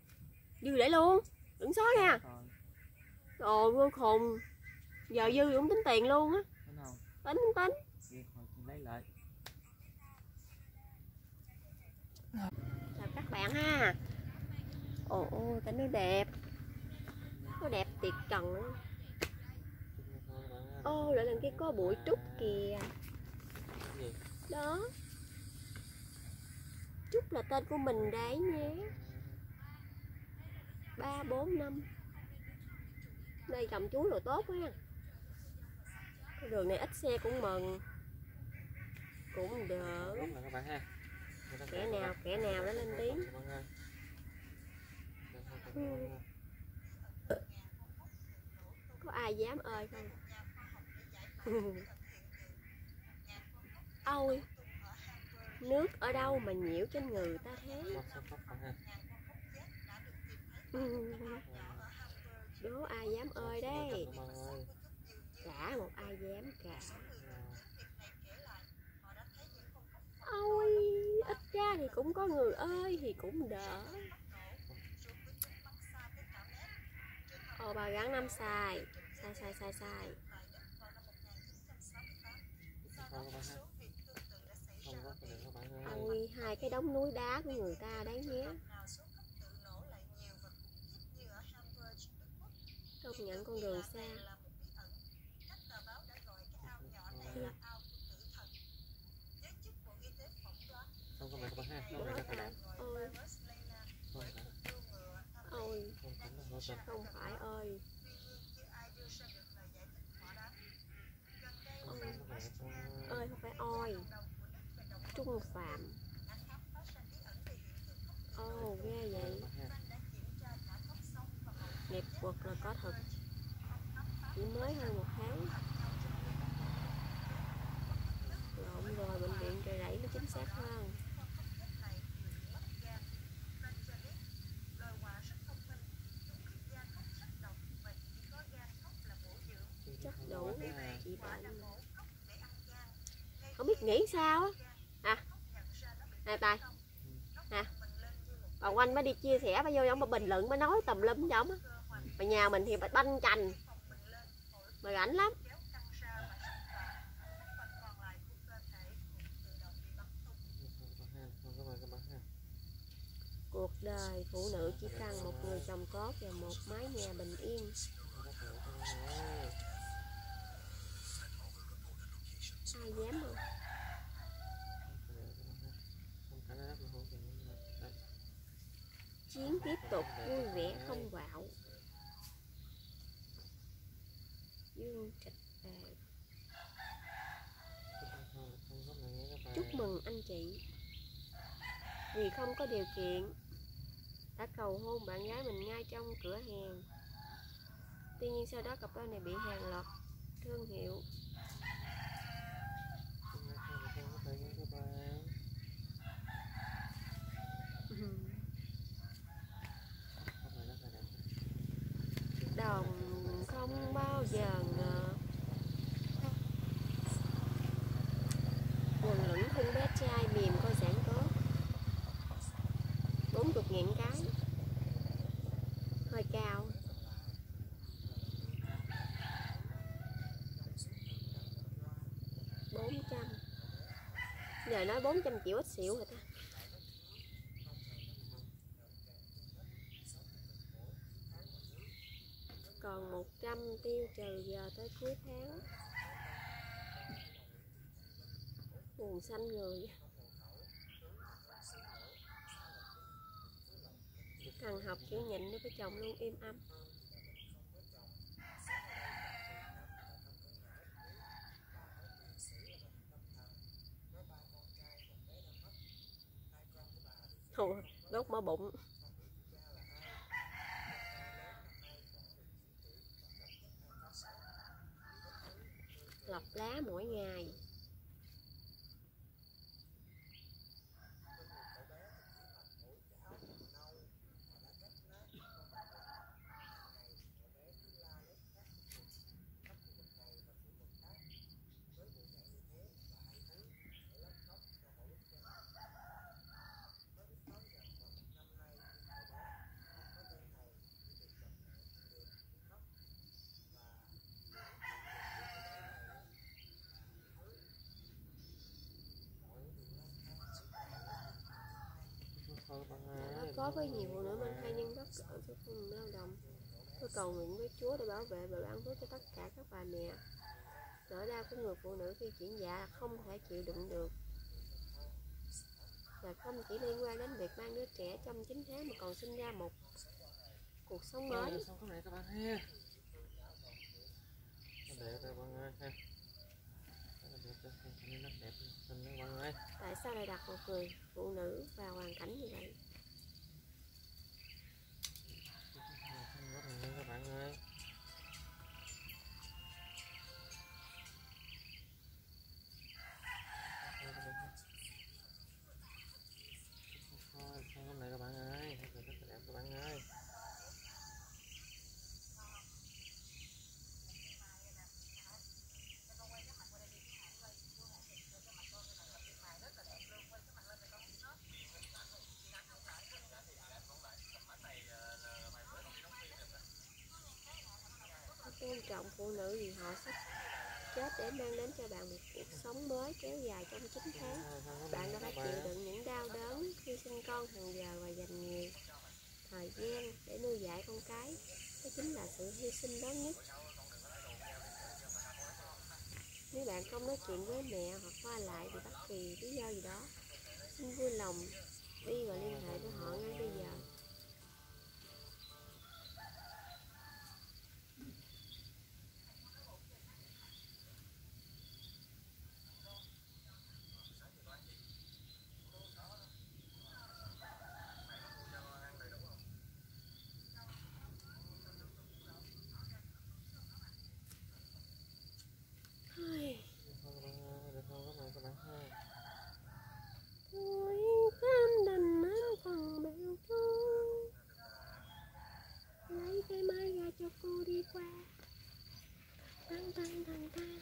Dư để luôn. Đừng xóa nha. Ồ vô khùng. Giờ dư cũng tính tiền luôn á. Tính tính hồi lấy lại. Chào các bạn ha. Ồ ồ cảnh nó đẹp. Nó đẹp tuyệt trần ô lại lần kia có bụi trúc kìa. Cái đó trúc là tên của mình đấy nhé. Ba, bốn, năm. Đây trồng chuối rồi tốt quá Cái đường này ít xe cũng mừng. Cũng đỡ góc này các bạn ha kẻ nào kẻ nào đã lên tiếng. Các có ai dám ơi không? Ôi nước ở đâu mà nhiễu trên người ta thế? Ha đố ai dám ơi bạn ơi. cả một ai dám cả. Rồi. ôi ít ra thì cũng có người ơi thì cũng đỡ. Ồ bà gắn năm xài sai sai sai sai Thôi các bạn ha không góc ơi ôi hai cái đống núi đá của người ta đấy nhé. Công nhận con đường xa. Không ha. Ôi. Không phải ôi không phải là hỗ trợ không phải ơi không phải các bạn ơi. ơi không phải oi trung phạm. Ồ ghê vậy. Nghiệp quật là có thật. Chỉ mới hơn một tháng. Lộn rồi bệnh viện trời rẫy nó chính xác hơn. Chắc đủ. Chị bệnh không biết nghĩ sao á nè, tài. Nè. Bà quanh mới đi chia sẻ bà vô giống bà bình luận, mới nói tùm lum giống á. Mà nhà mình thì bà banh chành. Mà rảnh lắm. Cuộc đời phụ nữ chỉ cần một người chồng tốt và một mái nhà bình yên. Ai dám không phải là rất là hỗ trợ nhưng mà đây chiến tiếp tục vui vẻ không quạo. Dương Trạch chúc mừng anh chị. Vì không có điều kiện, đã cầu hôn bạn gái mình ngay trong cửa hàng. Tuy nhiên sau đó cặp đôi này bị hàng loạt thương hiệu Không phải không phải góc này nha các bạn góc này rất là đẹp đồng không bao giờ ngờ quần lửng khung bé trai mềm coi giãn tốt bốn chục ngàn cái hơi cao bốn trăm trời nói bốn trăm triệu ít xỉu rồi ta còn 100 tiêu trừ giờ tới cuối tháng. Buồn xanh người. Thằng học chữ nhịn nó với chồng luôn, im âm Thôi, đốt mỡ bụng. Lọc lá mỗi ngày Thôi bạn có với nhiều phụ nữ mang thai nhưng bất cỡ cho không lao động tôi cầu nguyện với Chúa để bảo vệ và ban phước cho tất cả các bà mẹ. Nỗi đau của người phụ nữ khi chuyển dạ là không thể chịu đựng được. Và không chỉ liên quan đến việc mang đứa trẻ trong 9 tháng mà còn sinh ra một cuộc sống mới. Các bạn ha? Bạn ơi ha. Tại sao lại đặt một người phụ nữ vào hoàn cảnh như vậy Rất là nhanh các bạn ơi Thôi, xong cái này các bạn ơi Thật là rất là đẹp các bạn ơi Hãy tôn trọng phụ nữ vì họ sắp chết để mang đến cho bạn một cuộc sống mới kéo dài trong 9 tháng. Bạn đã phải chịu đựng những đau đớn khi sinh con hàng giờ và dành nhiều thời gian để nuôi dạy con cái. Đó chính là sự hy sinh lớn nhất. Nếu bạn không nói chuyện với mẹ hoặc qua lại vì bất kỳ lý do gì đó, xin vui lòng đi và liên hệ với họ ngay bây giờ Thôi, Thôi các bạn ơi, được không các bạn các bạn ha tôi cam đành nắm phần bèo trôi lấy cái máy ra cho cô đi qua tăng tăng tăng tăng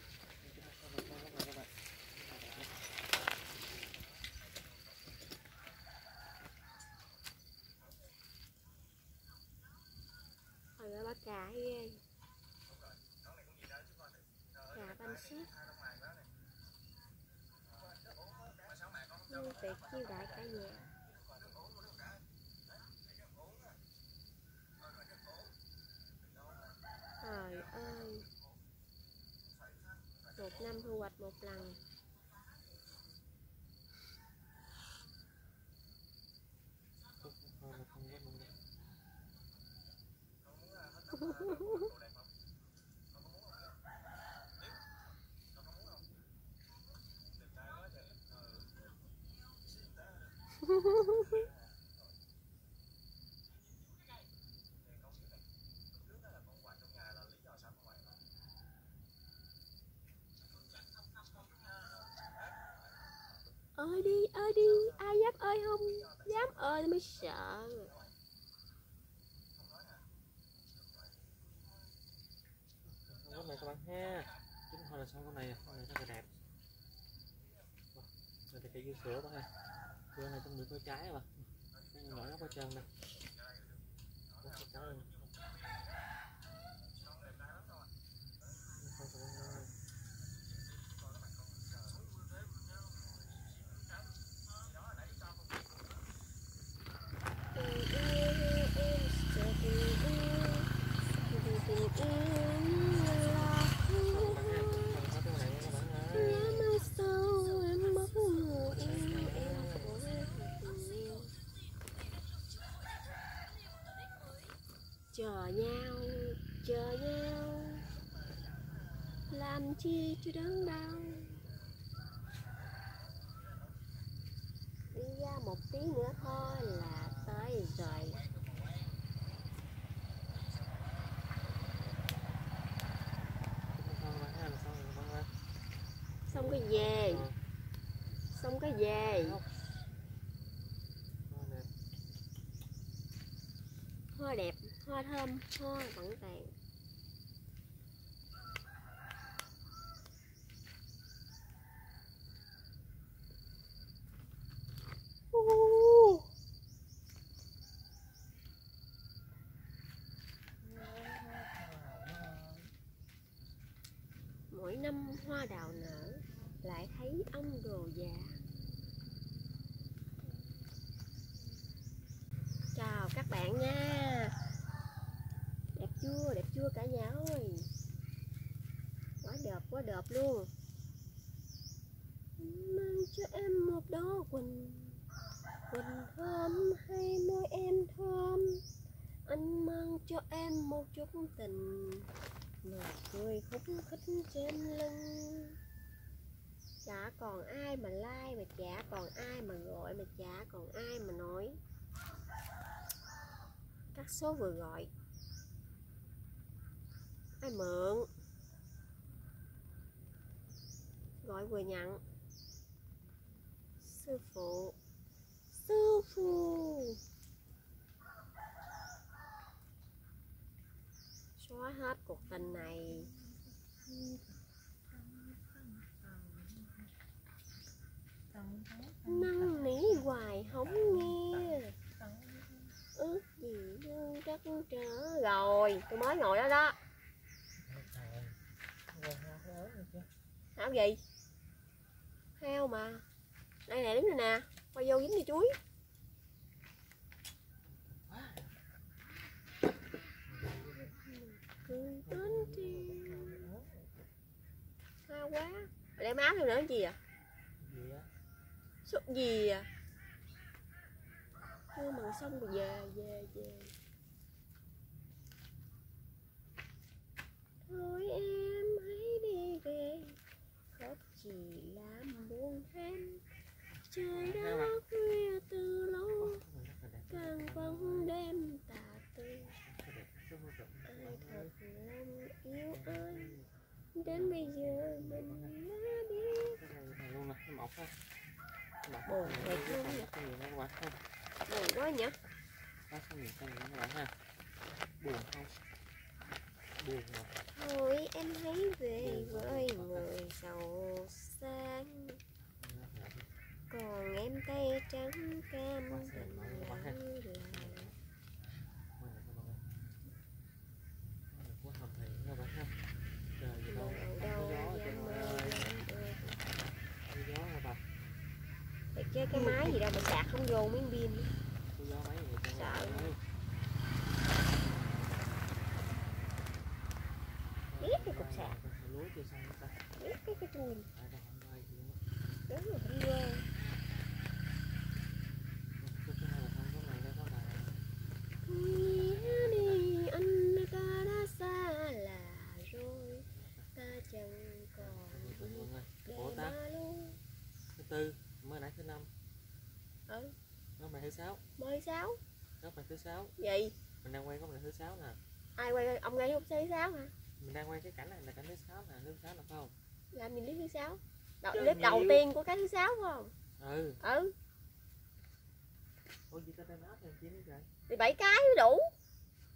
gà ghê gà banh xít như tiệc chiêu đại cả nhà. Trời ơi. Một năm thu hoạch một lần. Ơi đi ơi đi, ai dám ơi không? Dám ơi mới sợ. Con này các bạn ha. Chính thôi là xong con này con này rất là đẹp. Rồi Đây là cây dưa sữa đó ha. Dưa này trong được có trái mà. Cái nhỏ nó có trơn nè. Có trái luôn Thôi các bạn ơi. tình yêu như em chờ tình yêu vì tình yêu như là Xong các bạn ha Xong hết cái này nha các bạn ơi nhớ mai sau em mất người yêu em của tình yêu chờ nhau chờ nhau. Làm chi cho đớn đau đi ra một tí nữa thôi là tới rồi xong rồi ha là xong rồi con ơi xong cái về Ờ, xong cái về Không. Thôi nè. hoa đẹp hoa thơm hoa vẫn tàn mỗi năm hoa đào nở lại thấy ông đồ già chào các bạn nha đẹp chưa đẹp chưa cả nhà ơi quá đẹp quá đẹp luôn mang cho em một đó quỳnh quỳnh thơm hay môi em thơm anh mang cho em một chút tình nụ cười khúc khích trên lưng chả còn ai mà like mà chả còn ai mà gọi mà chả còn ai mà nói các số vừa gọi ai mượn gọi vừa nhận sư phụ sư phụ xóa hết cuộc tình này năn nỉ hoài không nghe ước gì đương trắc trở rồi, tôi mới ngồi đó đó. Hảo gì? Heo mà. Đây nè, đứng này nè. Quay vô dính đi chuối. Cười hao quá đem áo thêm nữa, cái gì à? Gì gì à? Chưa mừng xong rồi về về Thôi em hãy đi về Khóc chỉ làm buồn thêm Trời Hai đã mặt. khuya từ lâu Ủa, cái này rất là đẹp. Càng vẫn đêm tà tư Rất là đẹp, rất là đẹp. Ai thật lòng yêu ơi Đến bây giờ mình đã biết Cái này này luôn nè, cái mọc ha. Cái mọc Buồn này, thiệt cái luôn mọc nè. cái gì nó quá ha. Buồn quá nhỉ Đó, cái gì cái này nó lại ha. Buồn không? Buồn mà. Thôi em hãy về với người giàu sang Nó là cái Còn em tay trắng cam tình lắng lại Ngoài này các bạn ơi. Nó là của hầm thì các bạn ha. Trời gì đâu, Màu không có đâu gió ở trên dám ngoài mơ ơi. dám ơi Có gió hả bà? Thiệt chứ cái máy gì đâu mà sạc không vô miếng pin. 6 góc mặt thứ 6 gì? Mình đang quay góc mặt thứ 6 nè. Ai quay ông ngay góc thứ 6 hả? Mình đang quay cái cảnh này là cảnh thứ 6 nè thứ 6 là không? Là mình clip thứ 6 Đầu, clip nhiều. đầu tiên của cái thứ 6 không? Ừ. Ừ. Ủa gì ta tên ớt này chi nữa Thì 7 cái mới đủ.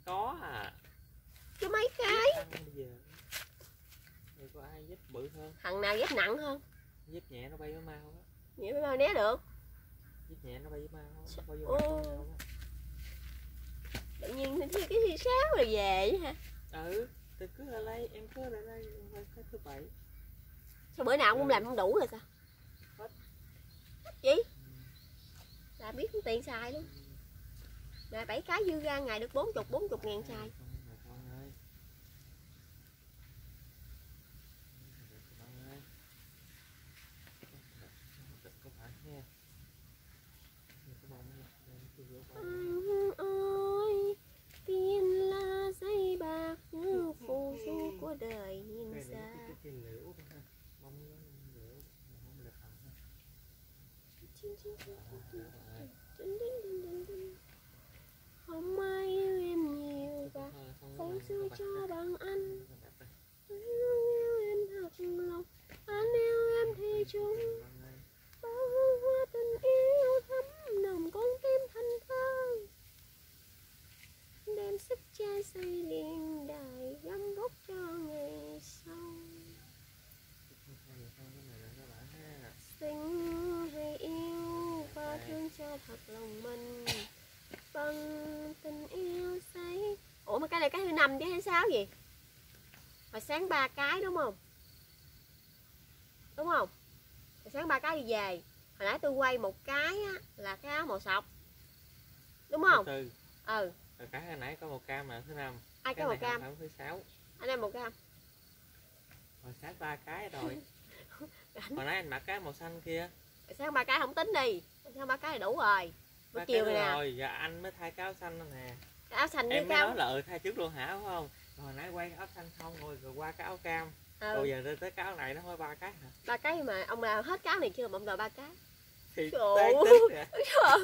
Có à. Chứ mấy cái? bây có ai dép bự hơn? Thằng nào giúp nặng hơn? Giúp nhẹ nó bay với mau á. Nhẹ với mau né được nhẹ nó bay với mau á, nó bay vô tự nhiên thì cái thứ sáu rồi về vậy hả? Ừ, thì cứ ở đây, em cứ ở đây, cái thứ bảy. sao bữa nào cũng làm không đủ rồi sao? Hết. gì? Là biết tiền xài luôn. Ngày bảy cái dư ra ngày được bốn chục bốn chục ngàn xài đời duyên xa. không ai yêu em nhiều và không xưa cho bằng anh. anh yêu em thật lòng. Anh yêu em thì chung. bao hương hoa tình yêu thấm nồng con đem sức cha xây điện đài gấm gốc cho ngày sau. Sinh hay yêu và thương cho thật lòng mình. Bằng tình yêu say, ủa mà cái này cái thứ năm chứ hay sao vậy? Hồi sáng ba cái đúng không? Đúng không? Hồi sáng ba cái đi về. Hồi nãy tôi quay một cái á, là cái áo màu sọc. Đúng không? Ừ rồi cái hồi nãy có một cam mà thứ năm. Ai có cái một này cam? không thứ sáu. Anh em một cam. Hồi sáng ba cái rồi. Hồi nãy anh mặc cái màu xanh kia. Hồi sáng ba cái không tính đi. Hồi sáng ba cái là đủ rồi. Buổi chiều nè. rồi. Giờ anh mới thay cái áo xanh nè. Cái áo xanh em cái áo nói là ừ thay trước luôn hả phải không? Rồi hồi nãy quay cái áo xanh không rồi rồi qua cái áo cam. Ừ, rồi giờ tới- tới cái áo này nó thôi ba cái hả? Ba cái mà ông làm hết cái áo này chưa mà ông đòi ba cái? Thì Trời ơi. đúng không?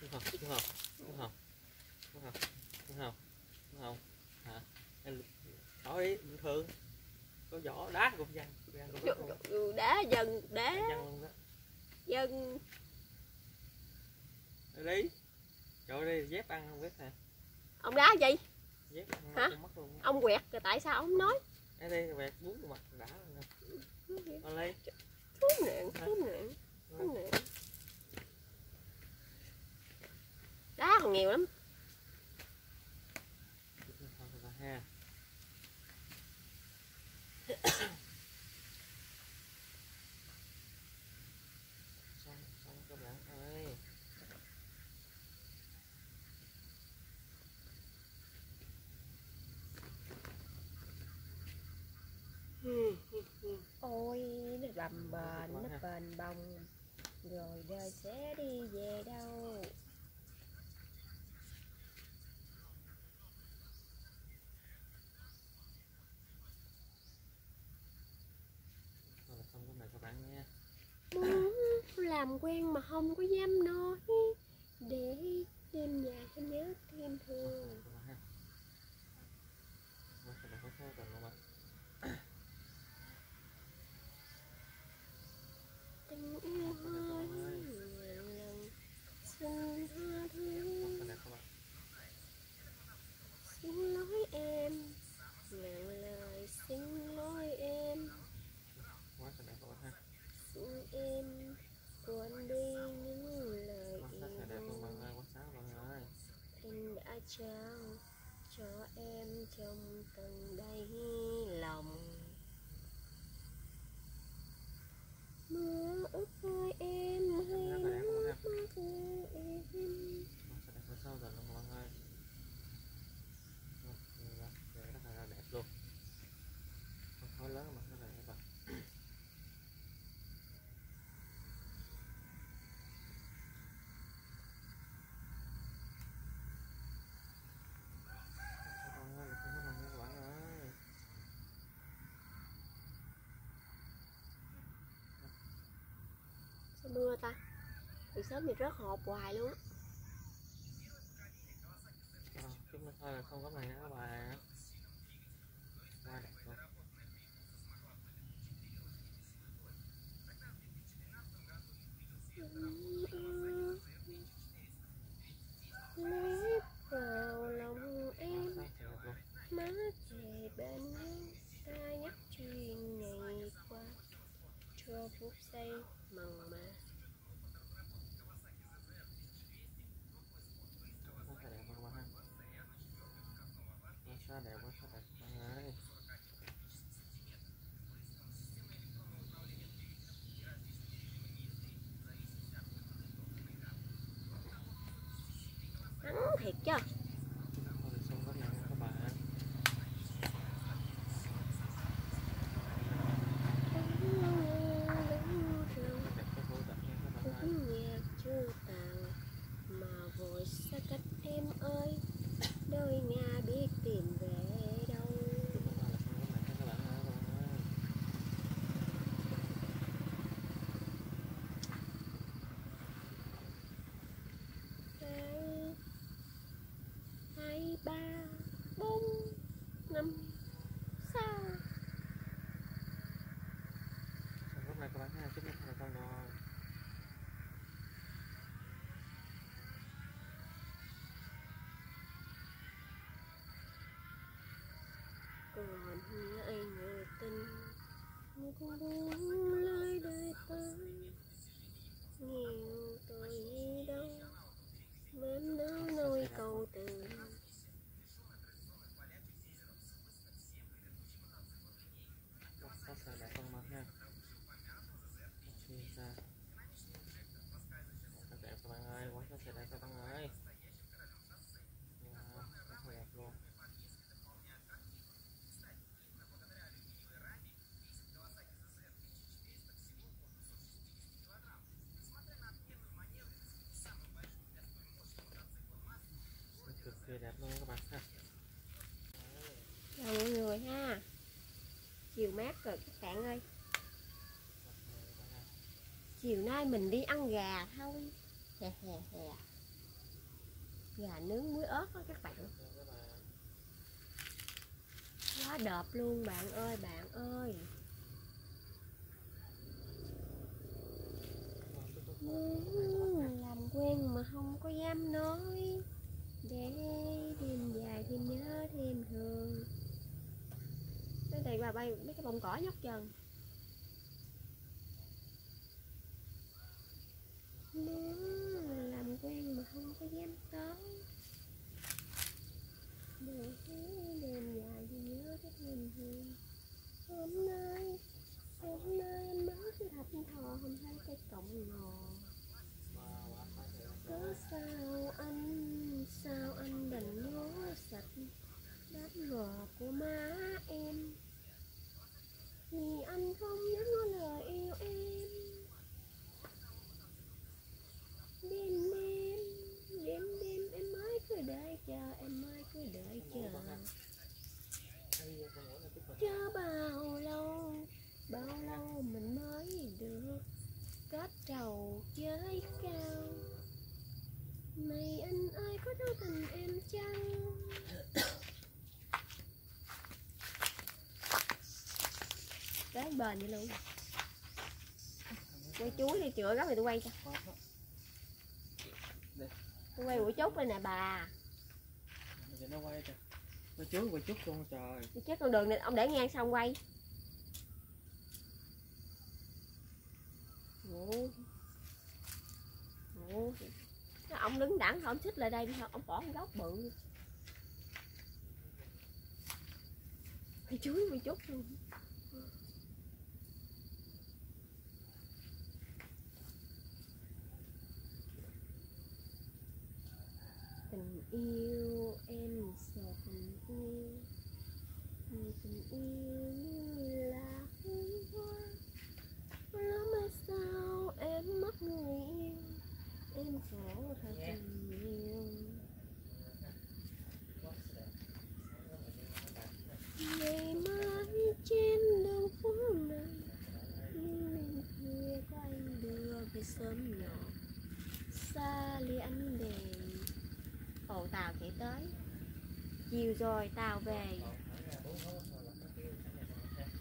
Đúng không? Đúng không đúng không. Đúng không. Đúng không hả hỏi đi bình thường có vỏ đá cũng luôn đá dần đá. Dân Rồi đi rồi đi dép ăn không biết nè ông đá gì? Dép ăn Hả? mất luôn ông quẹt rồi tại sao ông nói? Đây đây vẹt bún mặt đã Thôi lấy thú nạn thú nạn thú nạn đá còn nhiều lắm Thôi rồi ha xong xong các bạn ơi ôi nó bầm bền nó bền bồng rồi đời sẽ đi về đâu rồi xong cái này các bạn nha muốn làm quen mà không có dám nói. Để đêm nhà em nhớ thêm thương tình yêu hơn Rồi, các bạn có sao rồi không ạ tình yêu hơi ngàn lần xin tha thứ cái này các bạn xin lỗi em ngàn lời xin lỗi em quá cái này các bạn ha xin em quên đi những lời quá sắc này đẹp luôn bạn yêu ơi quá sắc bạn ơi anh đã trao cho em trong tầng đây lòng mưa ướt với em hay Rất là đẹp luôn ha. nước mắt với em Quá sắc đẹp quá sao rồi luôn bạn ơi Rồi, nhiều lắm. Vậy rất là đẹp luôn không khói lớn mà rất là đẹp bạn Các bạn ơi, không có lòng nha các bạn ơi sao mưa ta từ sớm thì rớt hộp hoài luôn. Á Rồi, chút thôi là không có mày nữa các bạn quá đẹp luôn Lép vào lòng em quá sắc đẹp luôn má về bên nhau ta nhắc chuyện ngày qua cho phút giây mặn mà quá sắc đẹp luôn các bạn ha quá đẹp quá sao đẹp các nắng thiệt chứ. cũng buông lơi đời ta nhiều tội đâu bến đau nỗi cầu từ Các bạn ơi, quá sẽ đại các bạn ơi. Đẹp luôn các bạn ha. Chào mọi người ha. Chiều mát rồi các bạn ơi. Chiều nay mình đi ăn gà thôi. Hè hè hè. Gà nướng muối ớt đó các bạn. Quá đợp luôn bạn ơi bạn ơi Muốn làm quen mà không có dám nói để đêm dài thêm nhớ thêm thương cái này bà không mấy cỏ nhóc trần Muốn làm quen mà không có dám tới để đêm dài thì nhớ cái thêm thương hôm nay hôm nay anh mới 去 thăm thò không thấy cái cọng ngò cớ sao anh sao anh đành ngó sạch đám ngò của má em vì anh không nhớ lời yêu em đêm đêm đêm đêm em mới cứ đợi chờ em mới cứ đợi chờ chờ bao lâu bao lâu mình mới được kết trầu với cao này anh ơi có đâu tình em chăng đến bền vậy luôn. Quay chuối đi chữa gấp thì tôi quay cho. Tôi quay buổi chốt đây nè bà. Giờ nó quay kìa. Nó trước quay chút luôn trời tôi chết con đường này ông để ngang xong quay. Ủa. Ủa. Ông đứng đẳng thôi ông xích lại đây đi thôi ông bỏ một góc bự. Quay chuối quay chút luôn tình yêu em sợ tình yêu vì tình yêu như là hương hoa lỡ mai sao em mất người yêu em khổ thật tình yêu ngày mai trên đường phố này những đêm khuya có anh đưa về sớm nhỏ xa ly ánh đèn ồ tàu chạy tới chiều rồi, tàu về.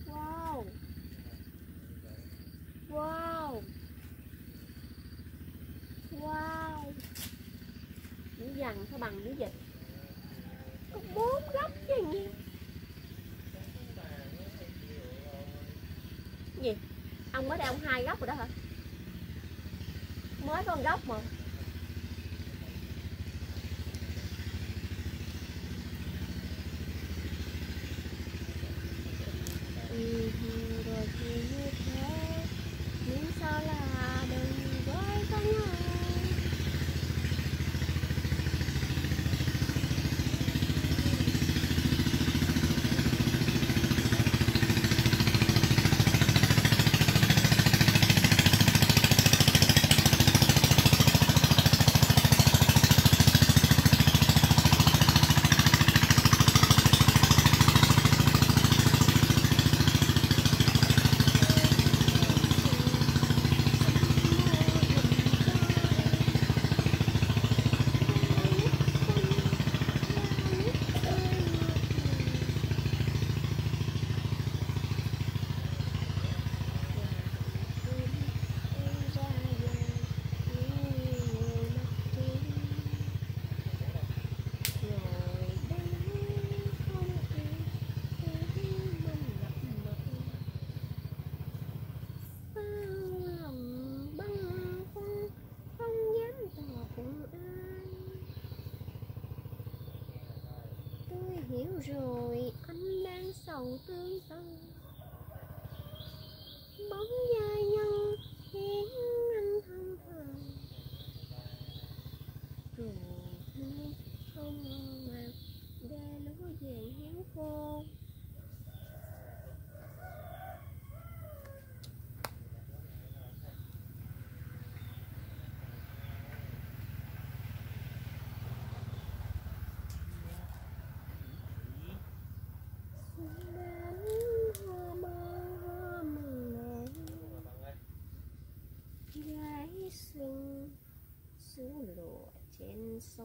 Wow. Wow. Wow. Những dằn sao bằng những dịch có bốn góc chứ gì gì? Ông mới đây ông hai góc rồi đó hả? Mới có một góc mà.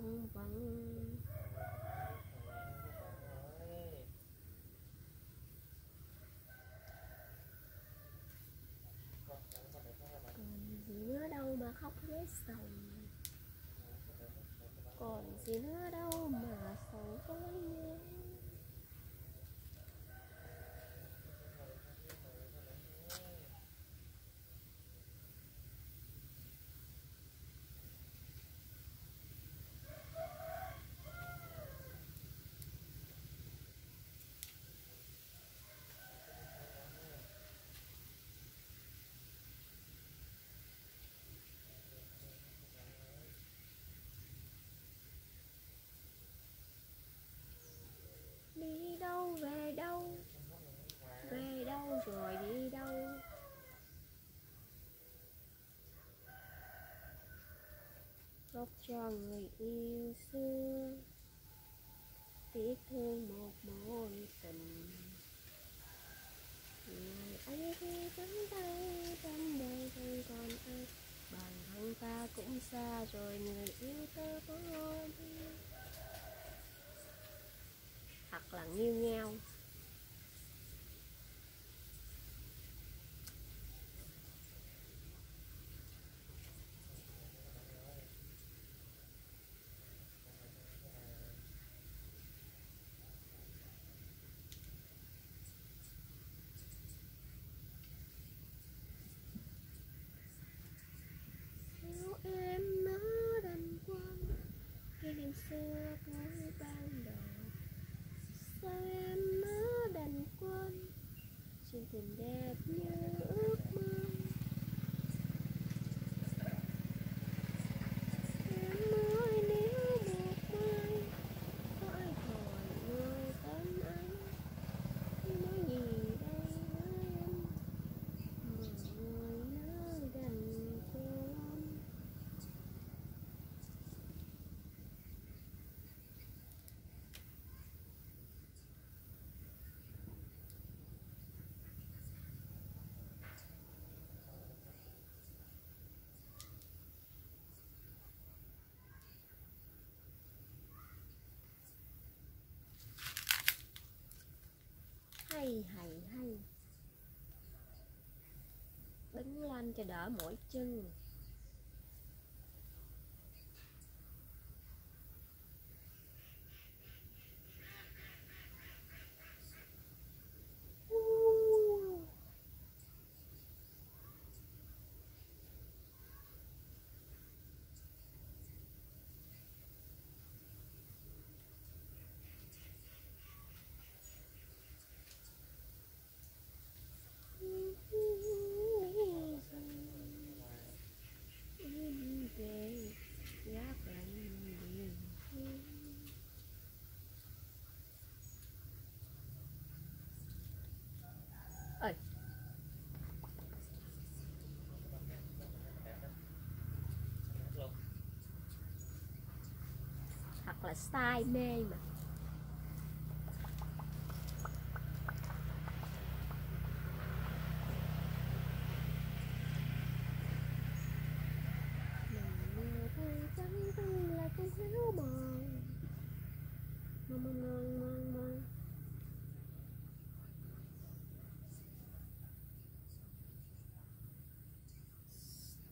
Sông vắng còn gì nữa đâu mà khóc hết sầu còn gì nữa đâu mà sầu với nhớ đi đâu về đâu về đâu rồi đi đâu khóc cho người yêu xưa. Tiếc thương một mối tình. Ngày ấy khi vắng tay trong đời không còn ai. Bản thân ta cũng xa rồi, người yêu ta có đi thật là nghiêu ngao sao em nỡ đành quên kỷ niệm xưa cuối ban đầu sao em nỡ đành quên chuyện tình đẹp như ước mơ em nói nếu một mai có ai hỏi người tên anh thì nói gì đây với em một người nỡ đành quên hay hay hay. Đứng lên cho đỡ mỗi chân về gác lạnh biển ơi thật là style mê mà Mình vừa tay trắng tinh là con héo mòn hoặc là mòn mê mà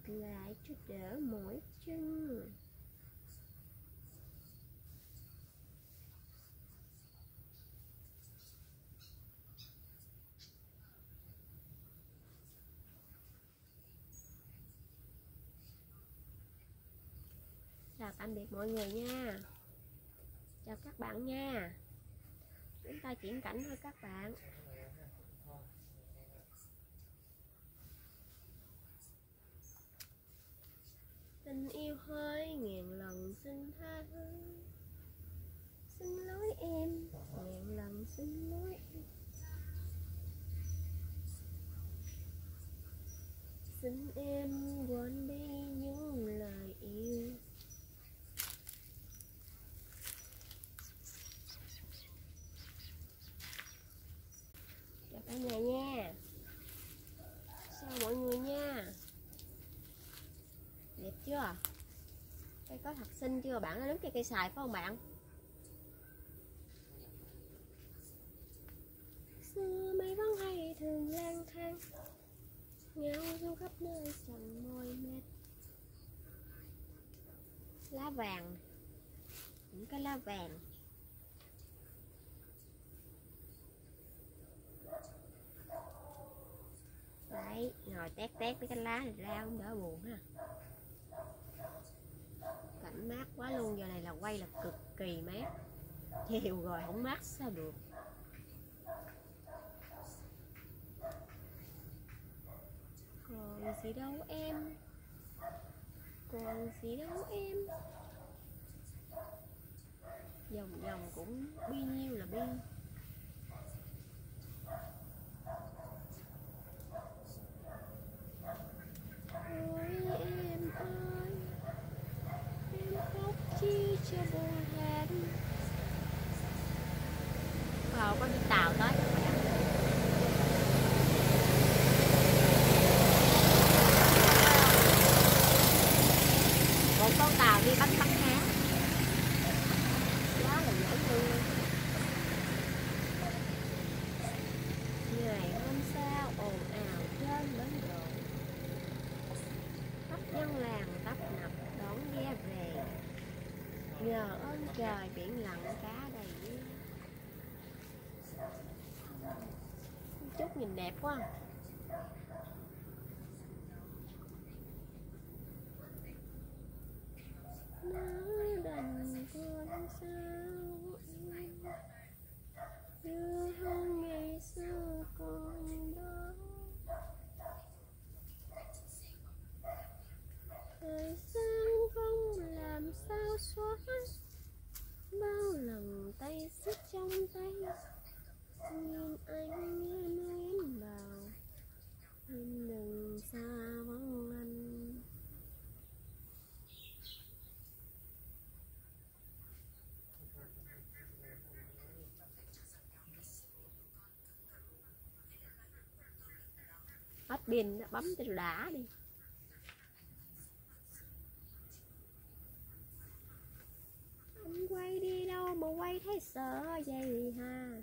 Lại cho đỡ mỗi chân chào tạm biệt mọi người nha. Chào các bạn nha. Chúng ta chuyển cảnh thôi các bạn. Tình yêu hơi ngàn lần xin tha thứ. Xin lỗi em, ngàn lần xin lỗi em. Xin em quên đi những lời yêu chào cả nhà nha. Sao mọi người nha? Đẹp chưa? Cây có thật xinh chưa? Bạn nó đứng cây cây xài phải không bạn? Xưa mấy bóng hay thường lang thang ngao du khắp nơi chẳng mỏi mệt. Lá vàng. Những cái lá vàng. Đấy, ngồi tét tét mấy cái lá này ra cũng đỡ buồn ha. Cảnh mát quá luôn, giờ này là quay là cực kỳ mát. Chiều rồi, không mát sao được. Còn gì đâu em? Còn gì đâu em? Vòng vòng cũng bi nhiêu là bi ôi em ơi em khóc chi cho buồn hẹn vào con đi tàu tới rồi ạ. một con tàu đi bánh bánh há quá là dễ thương luôn ngày hôm sau ồn ào trên bến đò khắp dân làng tấp nập đón ghe về nhờ ơn trời biển lặng cá đầy duyên chút nhìn đẹp quá đành con sao như hơn ngày xưa còn đó. Thời gian không làm sao xóa. Bao lần tay xiết trong tay. Nhìn anh như nơi em đừng xa vắng anh hết pin bấm cho đã đi. Anh quay đi đâu mà quay thấy sợ vậy ha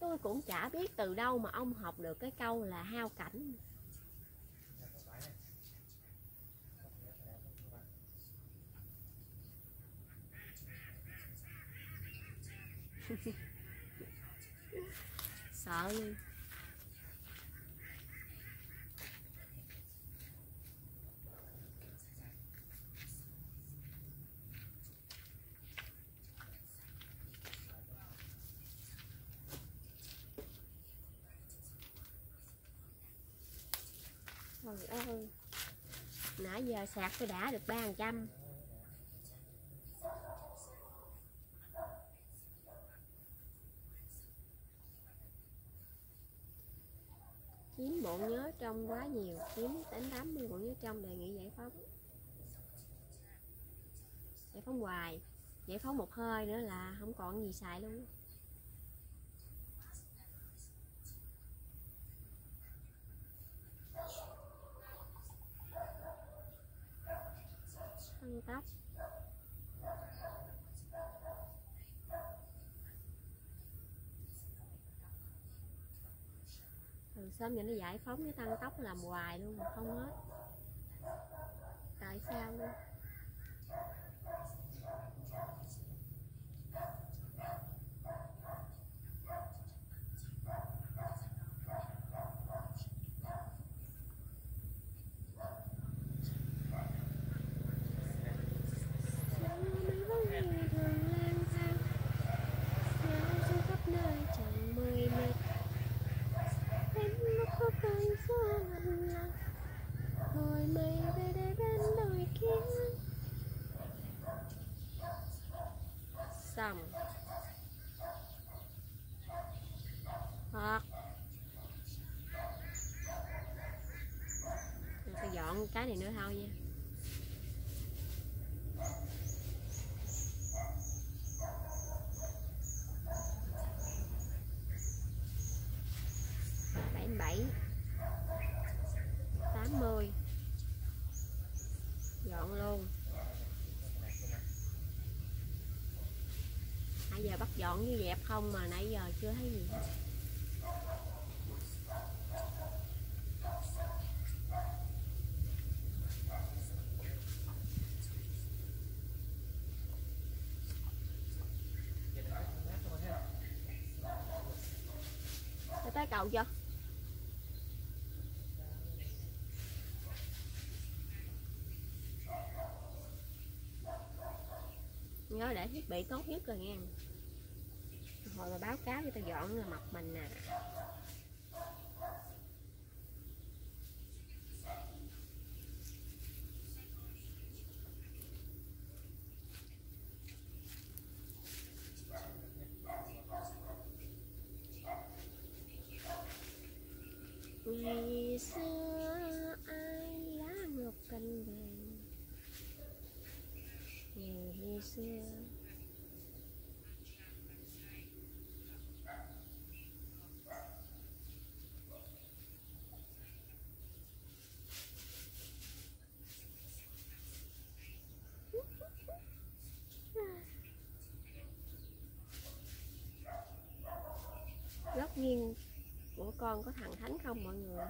tôi cũng chả biết từ đâu mà ông học được cái câu là hao cảnh. Sợ luôn. Trời ơi. Nãy giờ sạc tôi đã được ba trăm. Chiếm bộ nhớ trong quá nhiều Chiếm đến 80 bộ nhớ trong đề nghị giải phóng. Giải phóng hoài, Giải phóng một hơi nữa là không còn gì xài luôn. Tăng tốc từ sớm giờ nó giải phóng cái tăng tốc làm hoài luôn mà không hết. Tại sao luôn cái này nữa thôi nha. Bảy bảy. Tám mươi. Gọn luôn. Nãy giờ bắt dọn như dẹp không mà nãy giờ chưa thấy gì hết. Đã chưa nhớ để thiết bị tốt nhất rồi nha hồi mà báo cáo cho tao dọn là mặt mình nè à xưa ai lá ngọc cành vàng ngày xưa góc nghiêng của con có thằng thánh không mọi người?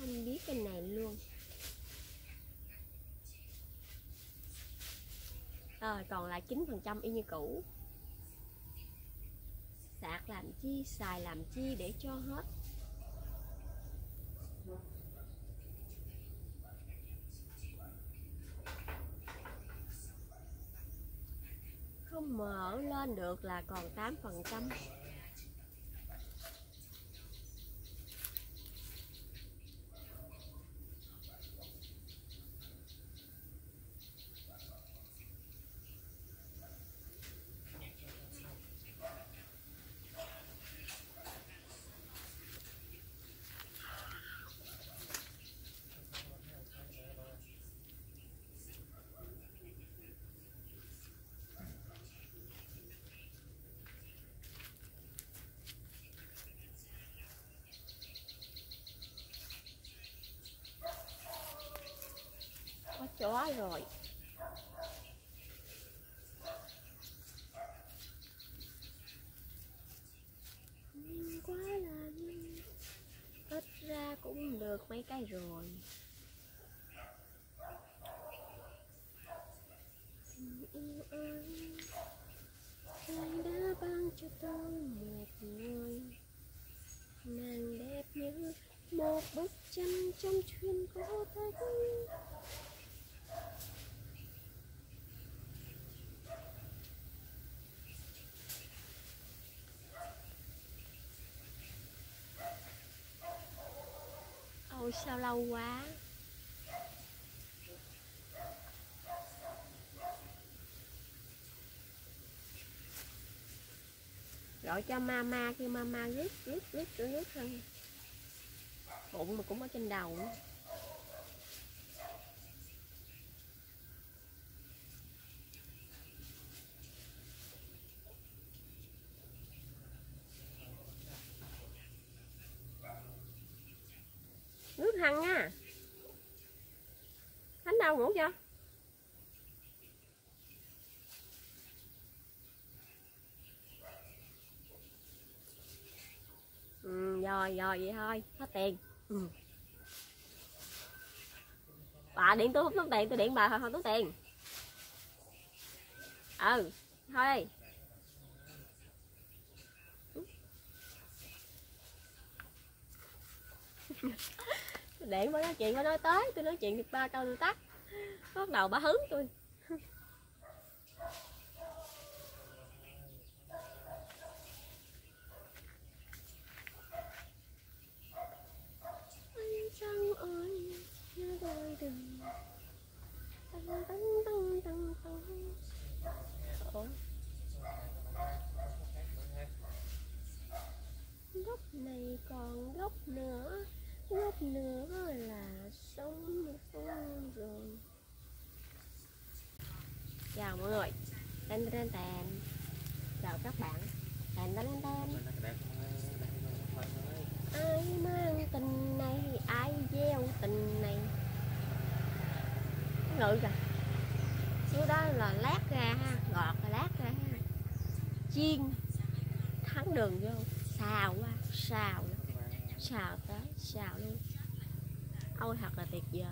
Anh biết cái này luôn. Rồi còn lại chín phần trăm y như cũ. Sạc làm chi, xài làm chi để cho hết không anh được là còn 8% có chó rồi Nhìn quá là nhanh ít ra cũng được mấy cái rồi Tình yêu ơi ai đã ban cho tôi một người nàng đẹp như một bức tranh trong truyền cổ tích Ôi sao lâu quá? Gọi cho mama kêu mama rít rít rít rít hơn. Bụng mà cũng ở trên đầu nữa Nước hằng nha Thánh đâu ngủ chưa ừ, rồi rồi vậy thôi hết tiền. Ừ. bà điện tôi không tốn tiền tôi điện bà thôi không tốn tiền. Ừ thôi điện bà nói chuyện bà nói tới tôi nói chuyện được ba câu tôi tắt. Bắt đầu bà hứng tôi Anh trăng ơi nhớ đôi đừng gốc góc này còn góc nữa. Góc nữa là sống xong rồi. Chào mọi người. Tên tên tên chào các bạn. Tên tên tên. Ai mang tình này? Ai gieo tình này? Ngự kìa là lát ra ha gọt là lát ra ha chiên thắng đường vô xào qua xào xào tới xào luôn ôi thật là tuyệt vời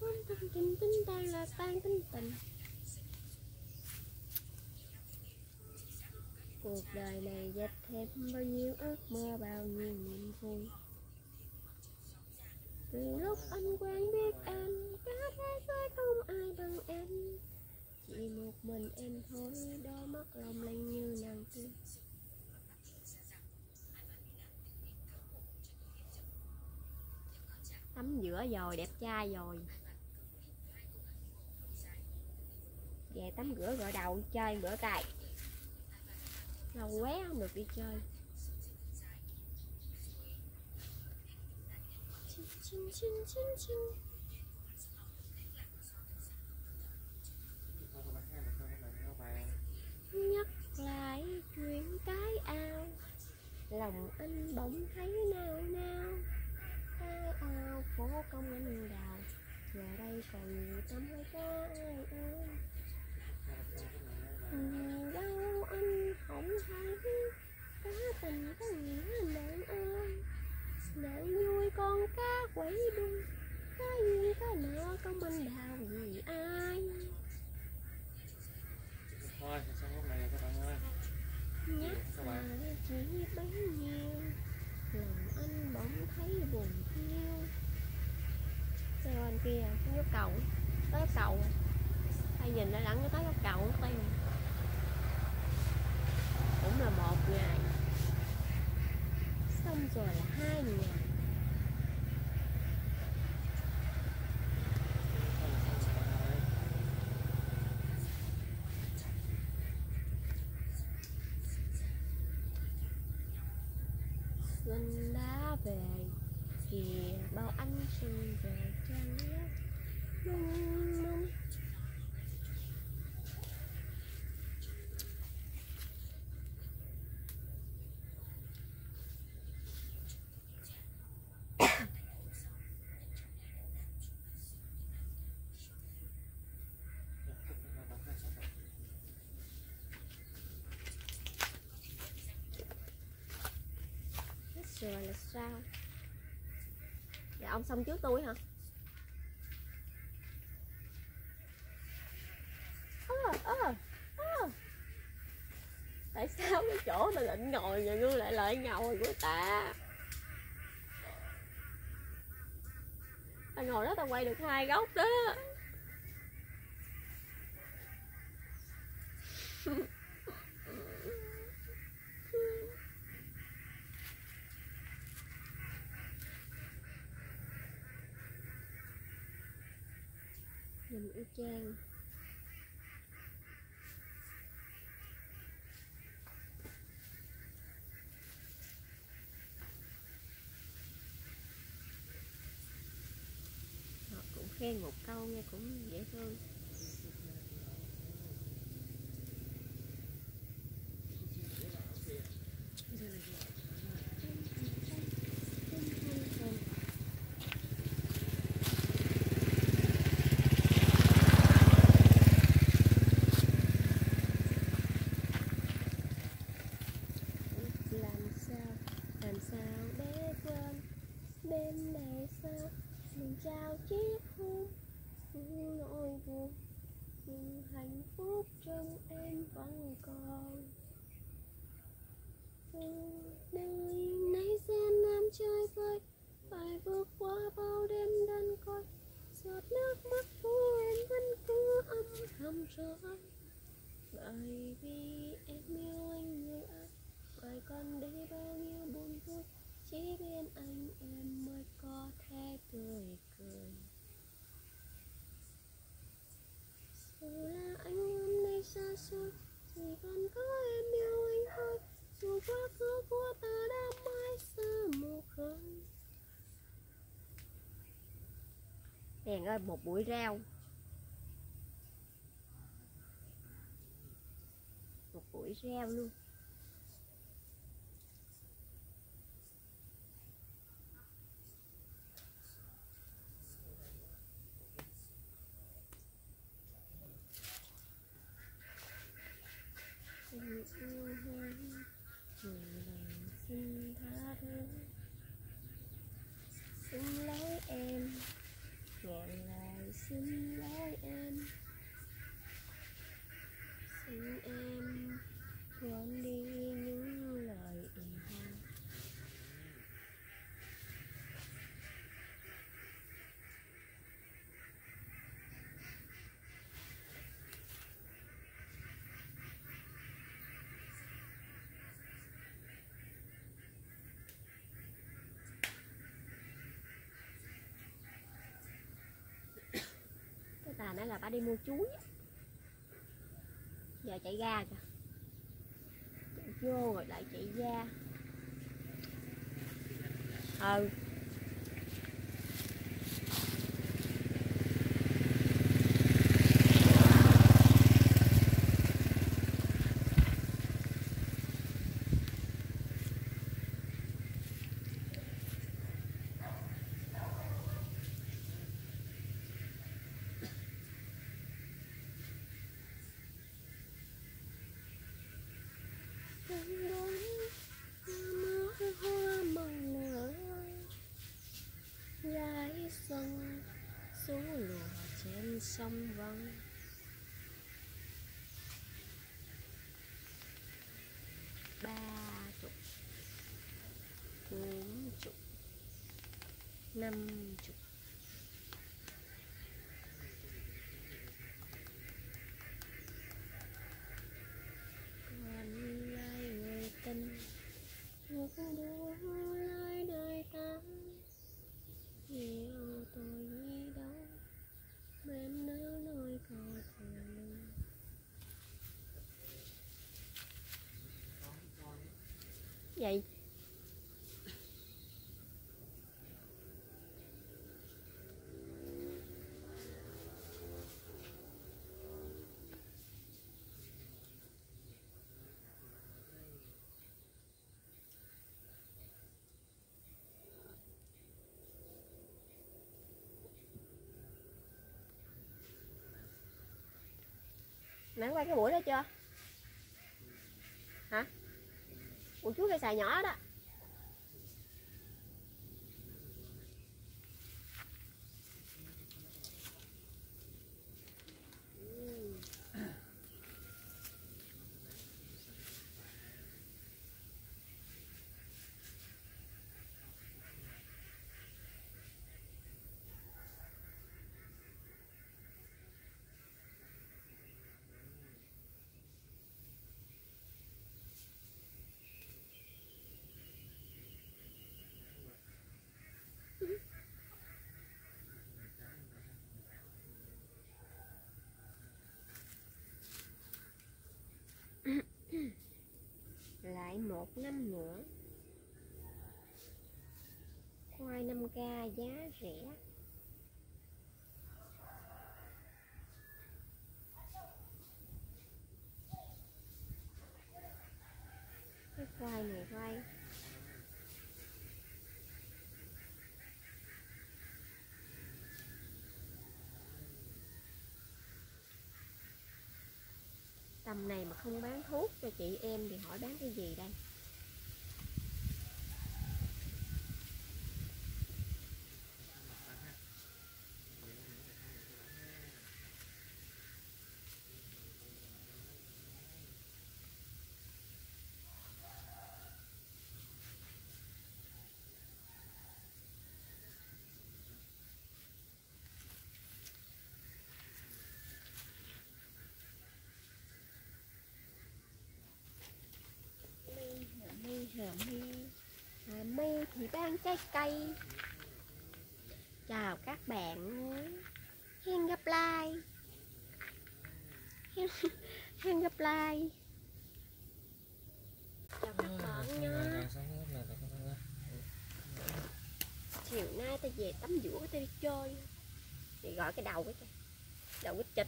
tinh tinh tinh tan là tan tinh tình cuộc đời này dệt thêm bao nhiêu ước mơ, bao nhiêu niềm vui. Từ lúc anh quen biết em, cả thế giới không ai bằng em. Chỉ một mình em thôi đôi mắt long lanh như nàng tiên tắm giữa rồi, đẹp trai rồi. Về tắm rửa gội đầu, chơi bữa cày lâu quá không được đi chơi. Chín chín chín chín nhắc lại chuyện cái ao. Lòng anh bỗng thấy nao nao. Cái ao phố công anh đào. Giờ đây còn nhiều tâm hơi có ai ơi đâu anh không thấy cá tình có nghĩa nạn ơi nạn vui con cá quẩy đuôi cá duyên cá nợ công anh đào vì ai thôi xong lúc này các bạn ơi nhắc mà chỉ bấy nhiêu lòng anh bỗng thấy buồn thiêu xe bên kia cái cầu tới cầu à? ai nhìn nó lẫn cái tới cái cầu nó tiêu cũng là một ngày xong rồi là hai ngày xuân đã về, kìa, bao anh xuân về trăng nước mông mông hết rồi là sao? Dạ ông xong trước tôi hả? À, à, à. tại sao cái chỗ mà định ngồi nhà ngươi lại lại ngồi của ta? Ta ngồi đó ta quay được hai góc đó. Trang. Họ cũng khen một câu nghe cũng dễ thương làm sao làm sao để quên đêm này sao mình trao chiếc hôn những nỗi buồn nhưng hạnh phúc trong em vẫn còn đời nay gian nam chơi vơi phải vượt qua bao đêm đan coi giọt nước mắt của em vẫn cứ âm thầm rơi bởi vì em yêu anh người ơi rồi còn đây bao nhiêu buồn vui chỉ bên anh em mới có thể tươi cười dù là anh hôm nay xa xôi chỉ còn có em yêu anh thôi dù quá khứ của ta đã mãi xa một khơi đèn ơi một bụi rau một bụi rau luôn. Xin tha thứ xin em ngàn lời xin lỗi em xin em quên đi những lời ỉ hờn cái bà nói là bà đi mua chuối giờ chạy ra kìa. Chạy vô rồi lại chạy ra. Ừ mưa hoa mong nở gái xuân số lùa trên sông vân. Ba chục bốn chục năm chục còn lại người tình một đứa lại đời ta yêu tôi đi đâu bên nỡ nỗi cầu thường vậy? Nắng qua cái buổi đó chưa? Buổi chú cây xài nhỏ đó lại một năm nữa. Khoai 5k giá rẻ cái khoai này khoai tầm này mà không bán thuốc cho chị em thì hỏi bán cái gì đây? Mi hà mi thì bán trái cây. Chào các bạn hẹn gặp lại. Hẹn, gặp lại. Chào các bạn nhé. chiều nay ta về tắm giữa ta đi chơi. Thì gọi cái đầu cái kìa đầu cái chịch.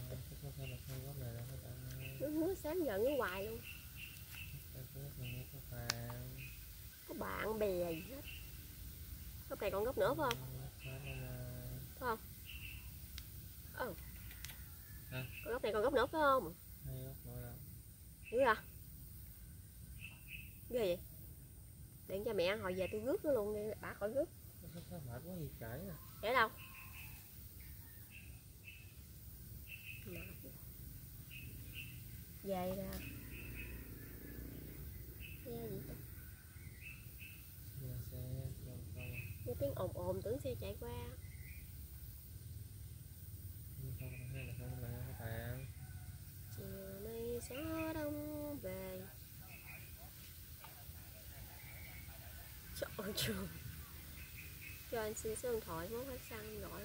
Nó hứa sáng giờ nó hoài luôn Cái thứ này nó có bạn bè gì hết. Góc này còn góc nữa phải không? Phải không? Ừ? Còn góc này còn góc nữa phải không? Dữ à ghê vậy? Điện cho mẹ hồi về tôi rước nó luôn đi bà khỏi rước. Mệt quá gì trễ à. để đâu? Về ra gì ta Giờ xe vòng vòng nghe tiếng ồn ồn tưởng xe chạy qua. Chiều nay gió đông về. Trời trường cho anh xin số điện thoại, muốn hết xăng gọi.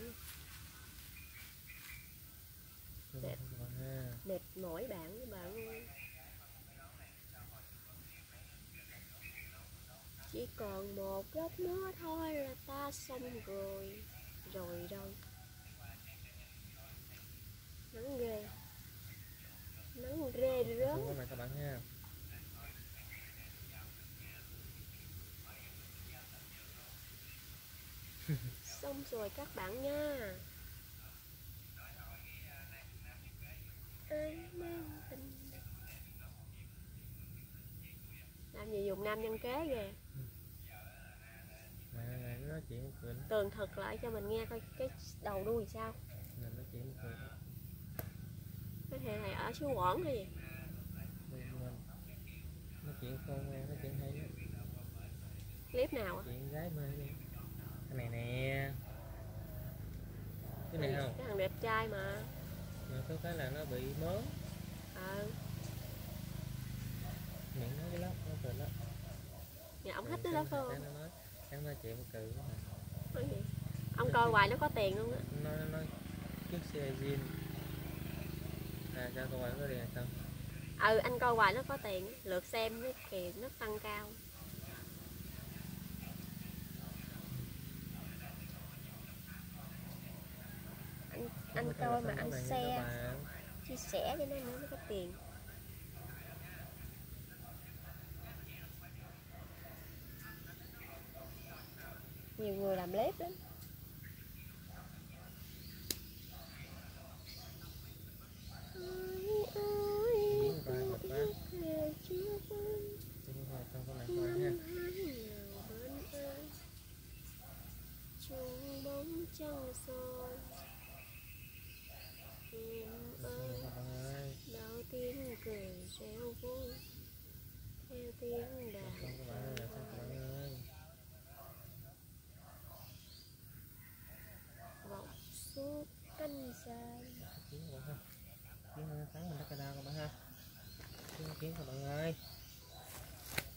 Mệt mỏi bạn với bạn luôn. Chỉ còn một góc nữa thôi là ta xong rồi. Rồi rồi. Nắng ghê. Nắng Không có này các bạn ha. xong rồi các bạn nha. Ai mang tình làm gì dùng nam nhân kế ghê nó nói chuyện một cười. tường thực lại cho mình nghe coi cái đầu đuôi sao Này nói chuyện một cười. cái hệ này ở xứ quẩn hay gì mình. Nói chuyện khôn ngoan, nói chuyện hay á. clip nào á Chuyện gái mê đi. Cái này nè. Cái này không? cái thằng đẹp trai mà Mà có cái là nó bị mớm. ờ Miệng nó cái lóc, nó cười lắm. nhà ông thích tới đó không Sáng nó nói, chuyện cự quá gì? ông coi hoài nó có tiền luôn á. Nó nó chiếc xe zin. À sao cô bạn có tiền sao? ừ anh coi hoài nó có tiền lượt xem nó kìa nó tăng cao. Anh anh coi mà anh xe chia sẻ cho nó nữa mới có tiền nhiều người làm clip lắm. Trăng soi em ơi đau tiếng cười reo vui. Theo tiếng đàn các bạn ơi, xong các bạn ơi. vọng suốt dài Kiếm các bạn ha. Kiếm thắng mình đã đau các bạn ha. Kiếm kiếm các bạn ơi.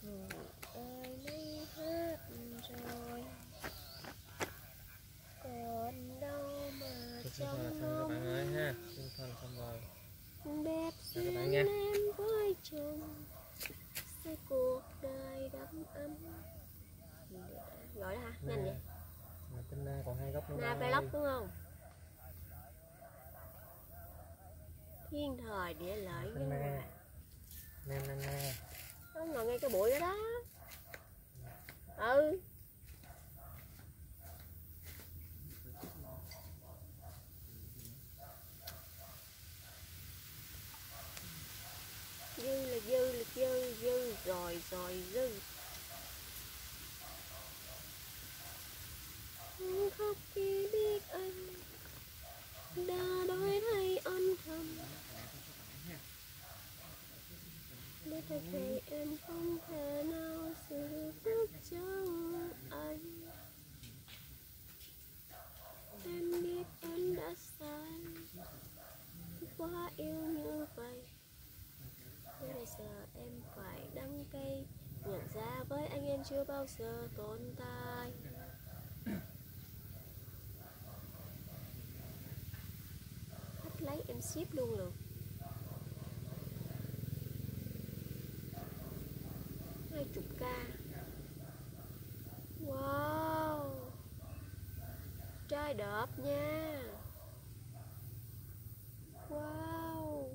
người ơi nay hát rồi còn đâu mà trong xong các bạn ơi mong ha. Chúng con xong rồi. đẹp duyên em với chồng sẽ cuộc đời đắm ấm gọi đó hả nhanh vậy Mà còn hai góc nữa na đây. vlog đúng không thiên thời địa lợi nhân hòa Nè nè nè. nó ngồi ngay cái bụi đó đó. Ừ. Dư là dư là dư dư rồi rồi dư thật Thầy em không thể nào xử phước trong anh Em biết em đã sai Quá yêu như vậy Bây giờ em phải đăng cây Nhận ra với anh em chưa bao giờ tồn tại Hắt lấy em ship luôn được 20k Wow. Chơi đợp nha. Wow.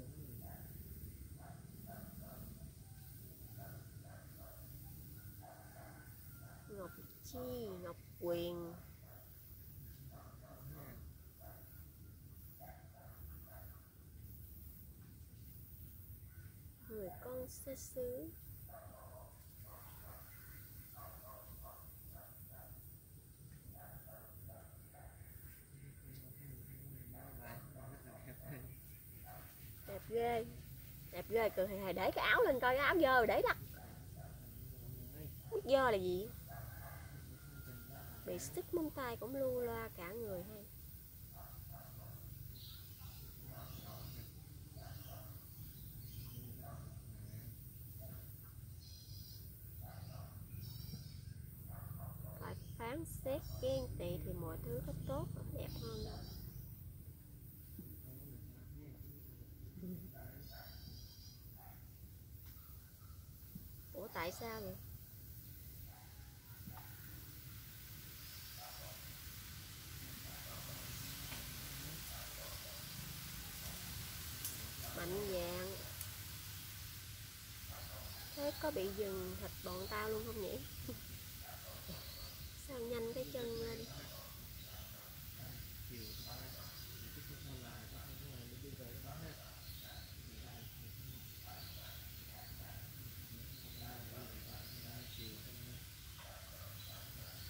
Ngọc Chi, Ngọc Quyền. Người con xa xứ. Ghê. Đẹp ghê, cười hề để cái áo lên coi, cái áo dơ rồi để đặt. Út dơ là gì? Bị xích móng tay cũng lưu loa cả người hay phải phán xét ghen tị thì mọi thứ có tốt và đẹp hơn đâu ủa tại sao vậy? Mạnh dạng. Thế có bị dừng thịt bọn tao luôn không nhỉ sao nhanh cái chân lên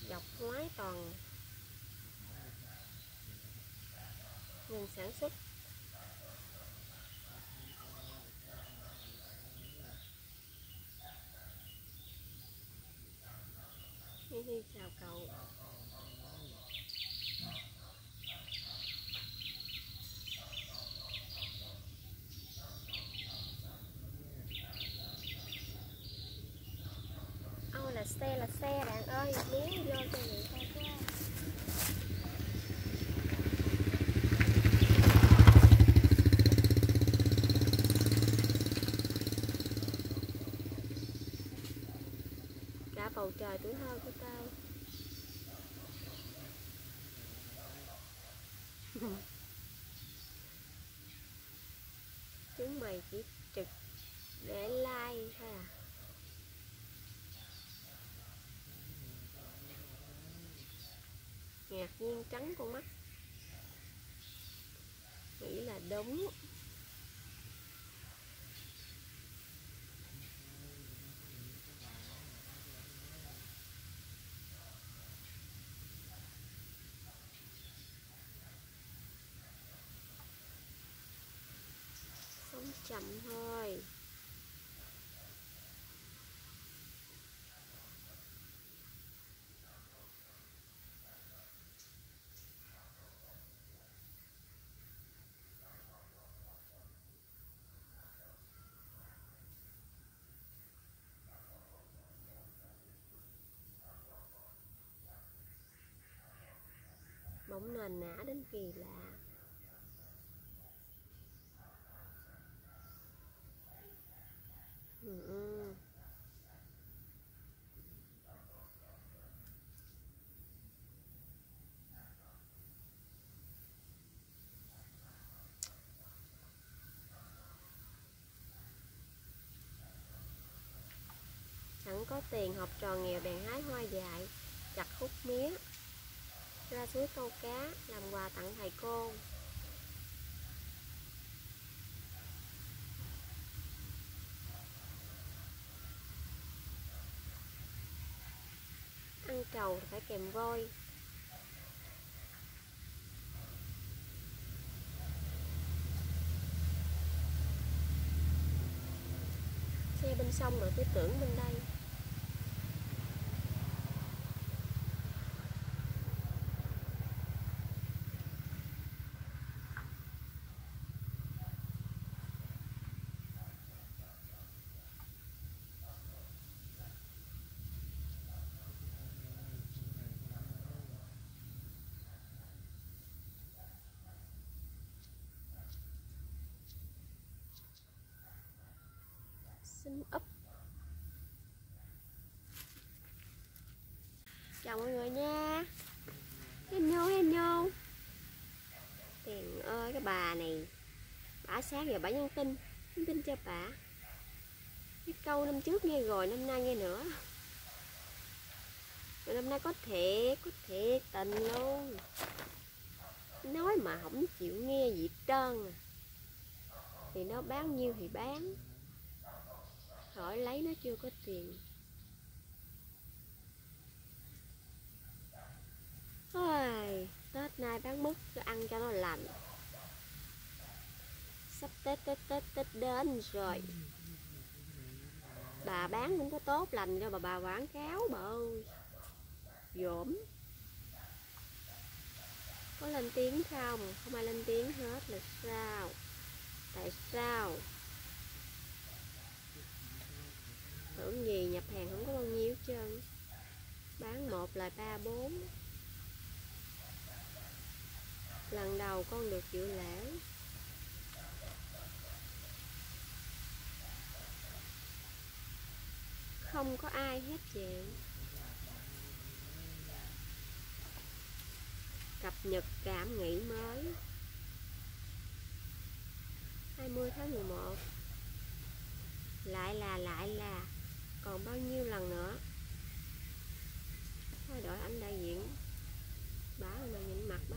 dọc ngoái toàn ngừng sản xuất. Hi Hi chào cậu Ôi là xe là xe bạn ơi Miếng vô cho người ta quá cả bầu trời tuổi thơ của tao chúng mày chỉ trực để like thôi à ngạc nhiên trắng con mắt. Nghĩ là đúng. Sống chậm thôi cũng nền nã đến kỳ lạ ừ. chẳng có tiền học trò nghèo bèn hái hoa dại, chặt khúc mía ra suối câu cá, làm quà tặng thầy cô. Ăn trầu phải kèm voi. Xe bên sông rồi tôi tưởng bên đây. Xin úp chào mọi người nha. Hello hello tiền ơi, cái bà này, bà sáng giờ bà nhắn tin nhắn tin cho bà. Cái câu năm trước nghe rồi, năm nay nghe nữa. Rồi năm nay có thiệt có thiệt tình luôn. Nói mà không chịu nghe gì trơn. À. thì nó bán nhiêu thì bán khỏi lấy nó chưa có tiền Ôi, Tết nay bán mứt cho ăn cho nó lạnh Sắp Tết Tết Tết Tết đến rồi Bà bán cũng có tốt lành cho bà bà quảng cáo bà ơi Dỗm Có lên tiếng không? Không ai lên tiếng hết là sao? Tại sao? Tưởng gì nhập hàng không có bao nhiêu hết trơn. Bán một là ba, bốn. Lần đầu con được dự lễ. Không có ai hết chị cập nhật cảm nghĩ mới. 20 tháng 11 lại là lại là còn bao nhiêu lần nữa? Thôi đợi anh đại diện bả mà nhìn mặt bả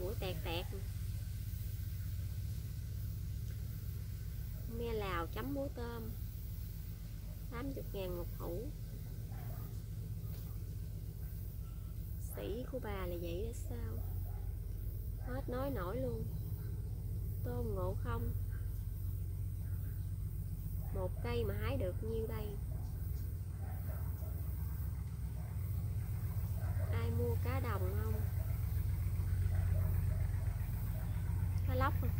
mũi tẹt tẹt me lào chấm muối tôm 80 ngàn một hũ. Sĩ của bà là vậy đó sao? Hết nói nổi luôn. Tôm ngộ không? Một cây mà hái được nhiêu đây? Ai mua cá đồng không? Cá lóc không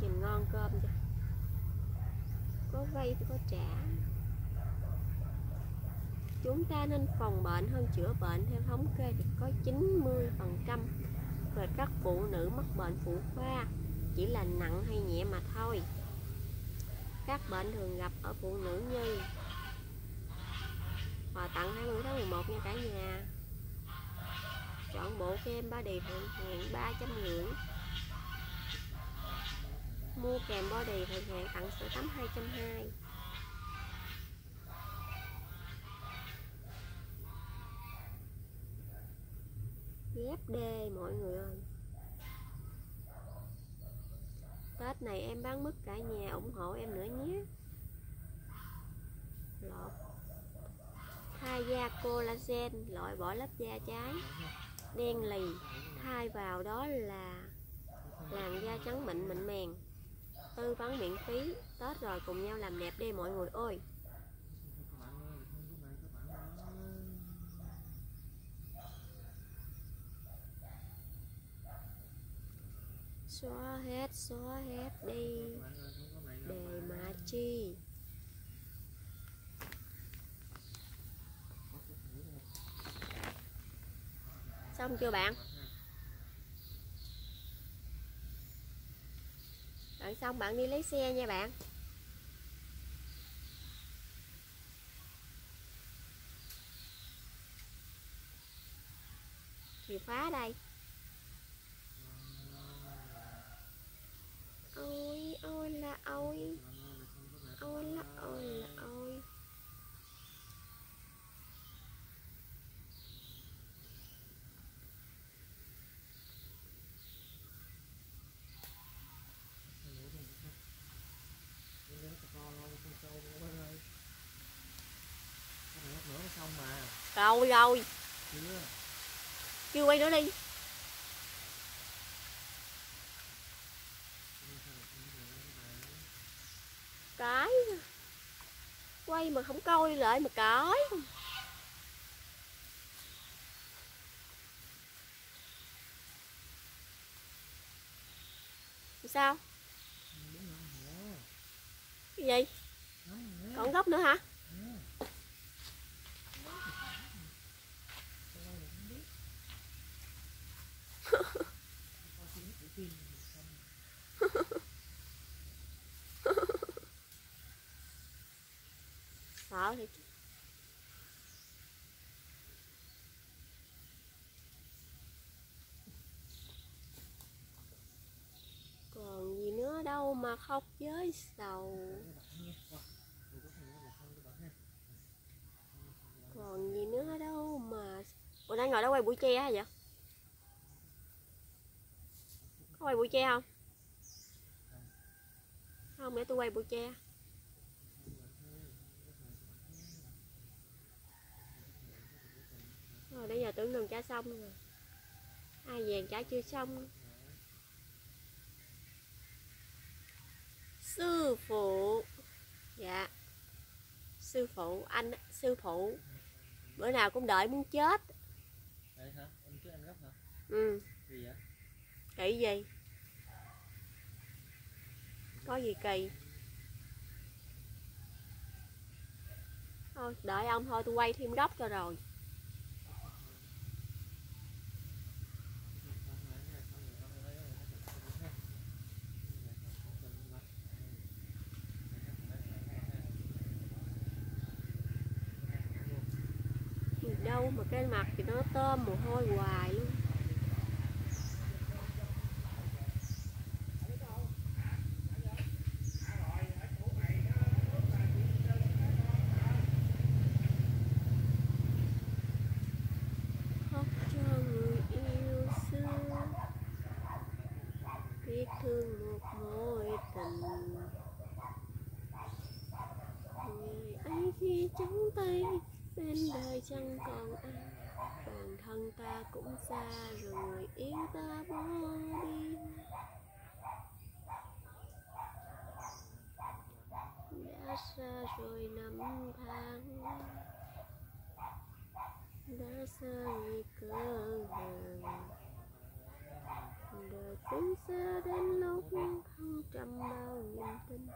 nhìn ngon cơm chưa? Có vay thì có trả. Chúng ta nên phòng bệnh hơn chữa bệnh. Theo thống kê thì có 90 phần trăm về các phụ nữ mắc bệnh phụ khoa. Chỉ là nặng hay nhẹ mà thôi các bệnh thường gặp ở phụ nữ như quà tặng 20 tháng 11 nha cả nhà. Chọn bộ kem body thượng hạng 350 mua kèm body hạn hạng tặng sữa tắm 220 ghép đê mọi người ơi. Tết này em bán mứt cả nhà, ủng hộ em nữa nhé. Lọt thay da collagen loại bỏ lớp da trái. Đen lì. Thay vào đó là làn da trắng mịn mịn màng. Tư vấn miễn phí. Tết rồi cùng nhau làm đẹp đi mọi người ơi. Xóa hết xóa hết đi. Để mà chi? Xong chưa bạn? Bạn xong, bạn đi lấy xe nha bạn. Chìa khóa đây. Ôi ôi là ôi. Ôi là ôi là ôi. Xong mà. Rồi rồi. Chưa. Chưa quay nữa đi cái quay mà không coi lại mà cái sao? Cái gì? Còn gốc nữa hả? Sợ thiệt chứ. còn gì nữa đâu mà khóc với sầu. Còn gì nữa đâu mà ủa, đang ngồi đó quay bụi tre hả vậy? Có quay bụi tre không? Không, để tôi quay bụi tre. Rồi bây giờ tưởng đường trả xong rồi. Ai vàng trả chưa xong? Sư phụ. Dạ. Sư phụ anh sư phụ. Bữa nào cũng đợi muốn chết. Đấy hả? Em trước anh gấp hả? ừ. Gì vậy? kỳ gì? Có gì kỳ? Thôi đợi ông thôi tôi quay thêm góc cho rồi gì đâu mà cái mặt thì nó tôm mồ hôi hoài luôn khóc cho người yêu xưa biết thương một mối tình người ấy khi trắng tay bên đời chẳng còn ai bản thân ta cũng xa rồi người yêu ta bỏ đi đã xa rồi năm tháng đã xa nguy cơ hàng đời cũng xa đến lúc không trăm bao niềm tin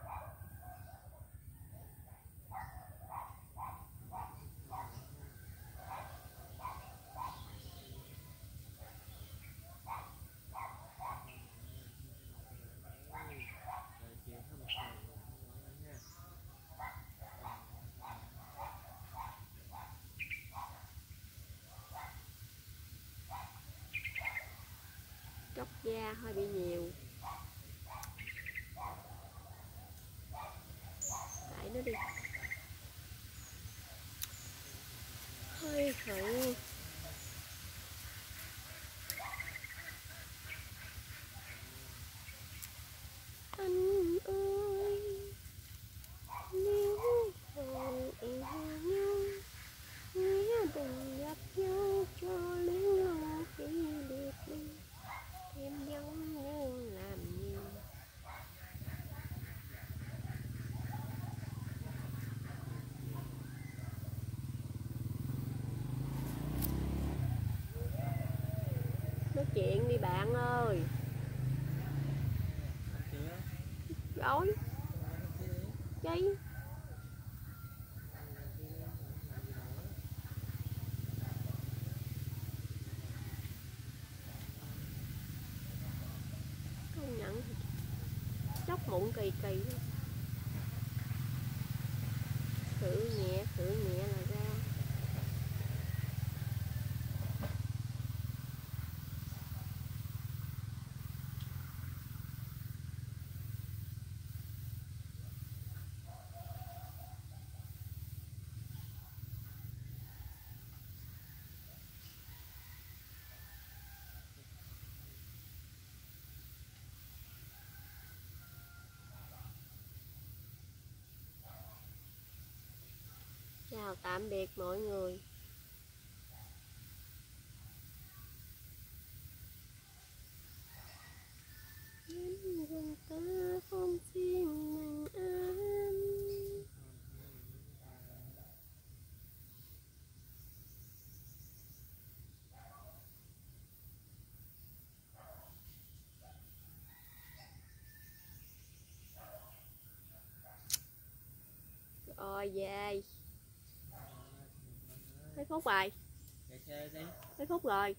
góc da hơi bị nhiều. Đẩy nó đi. Hơi thử anh ơi nếu còn yêu nhau nghĩa đừng gặp nhau cho luyến lâu khi biệt ly thêm giống như làm nhiều nói chuyện đi bạn ơi. Rồi chi? Công nhận. Chóc mụn kỳ kỳ luôn. thử nhẹ thử nhẹ là ra chào tạm biệt mọi người. Đến gần không rồi về. mấy phút rồi. Mấy phút rồi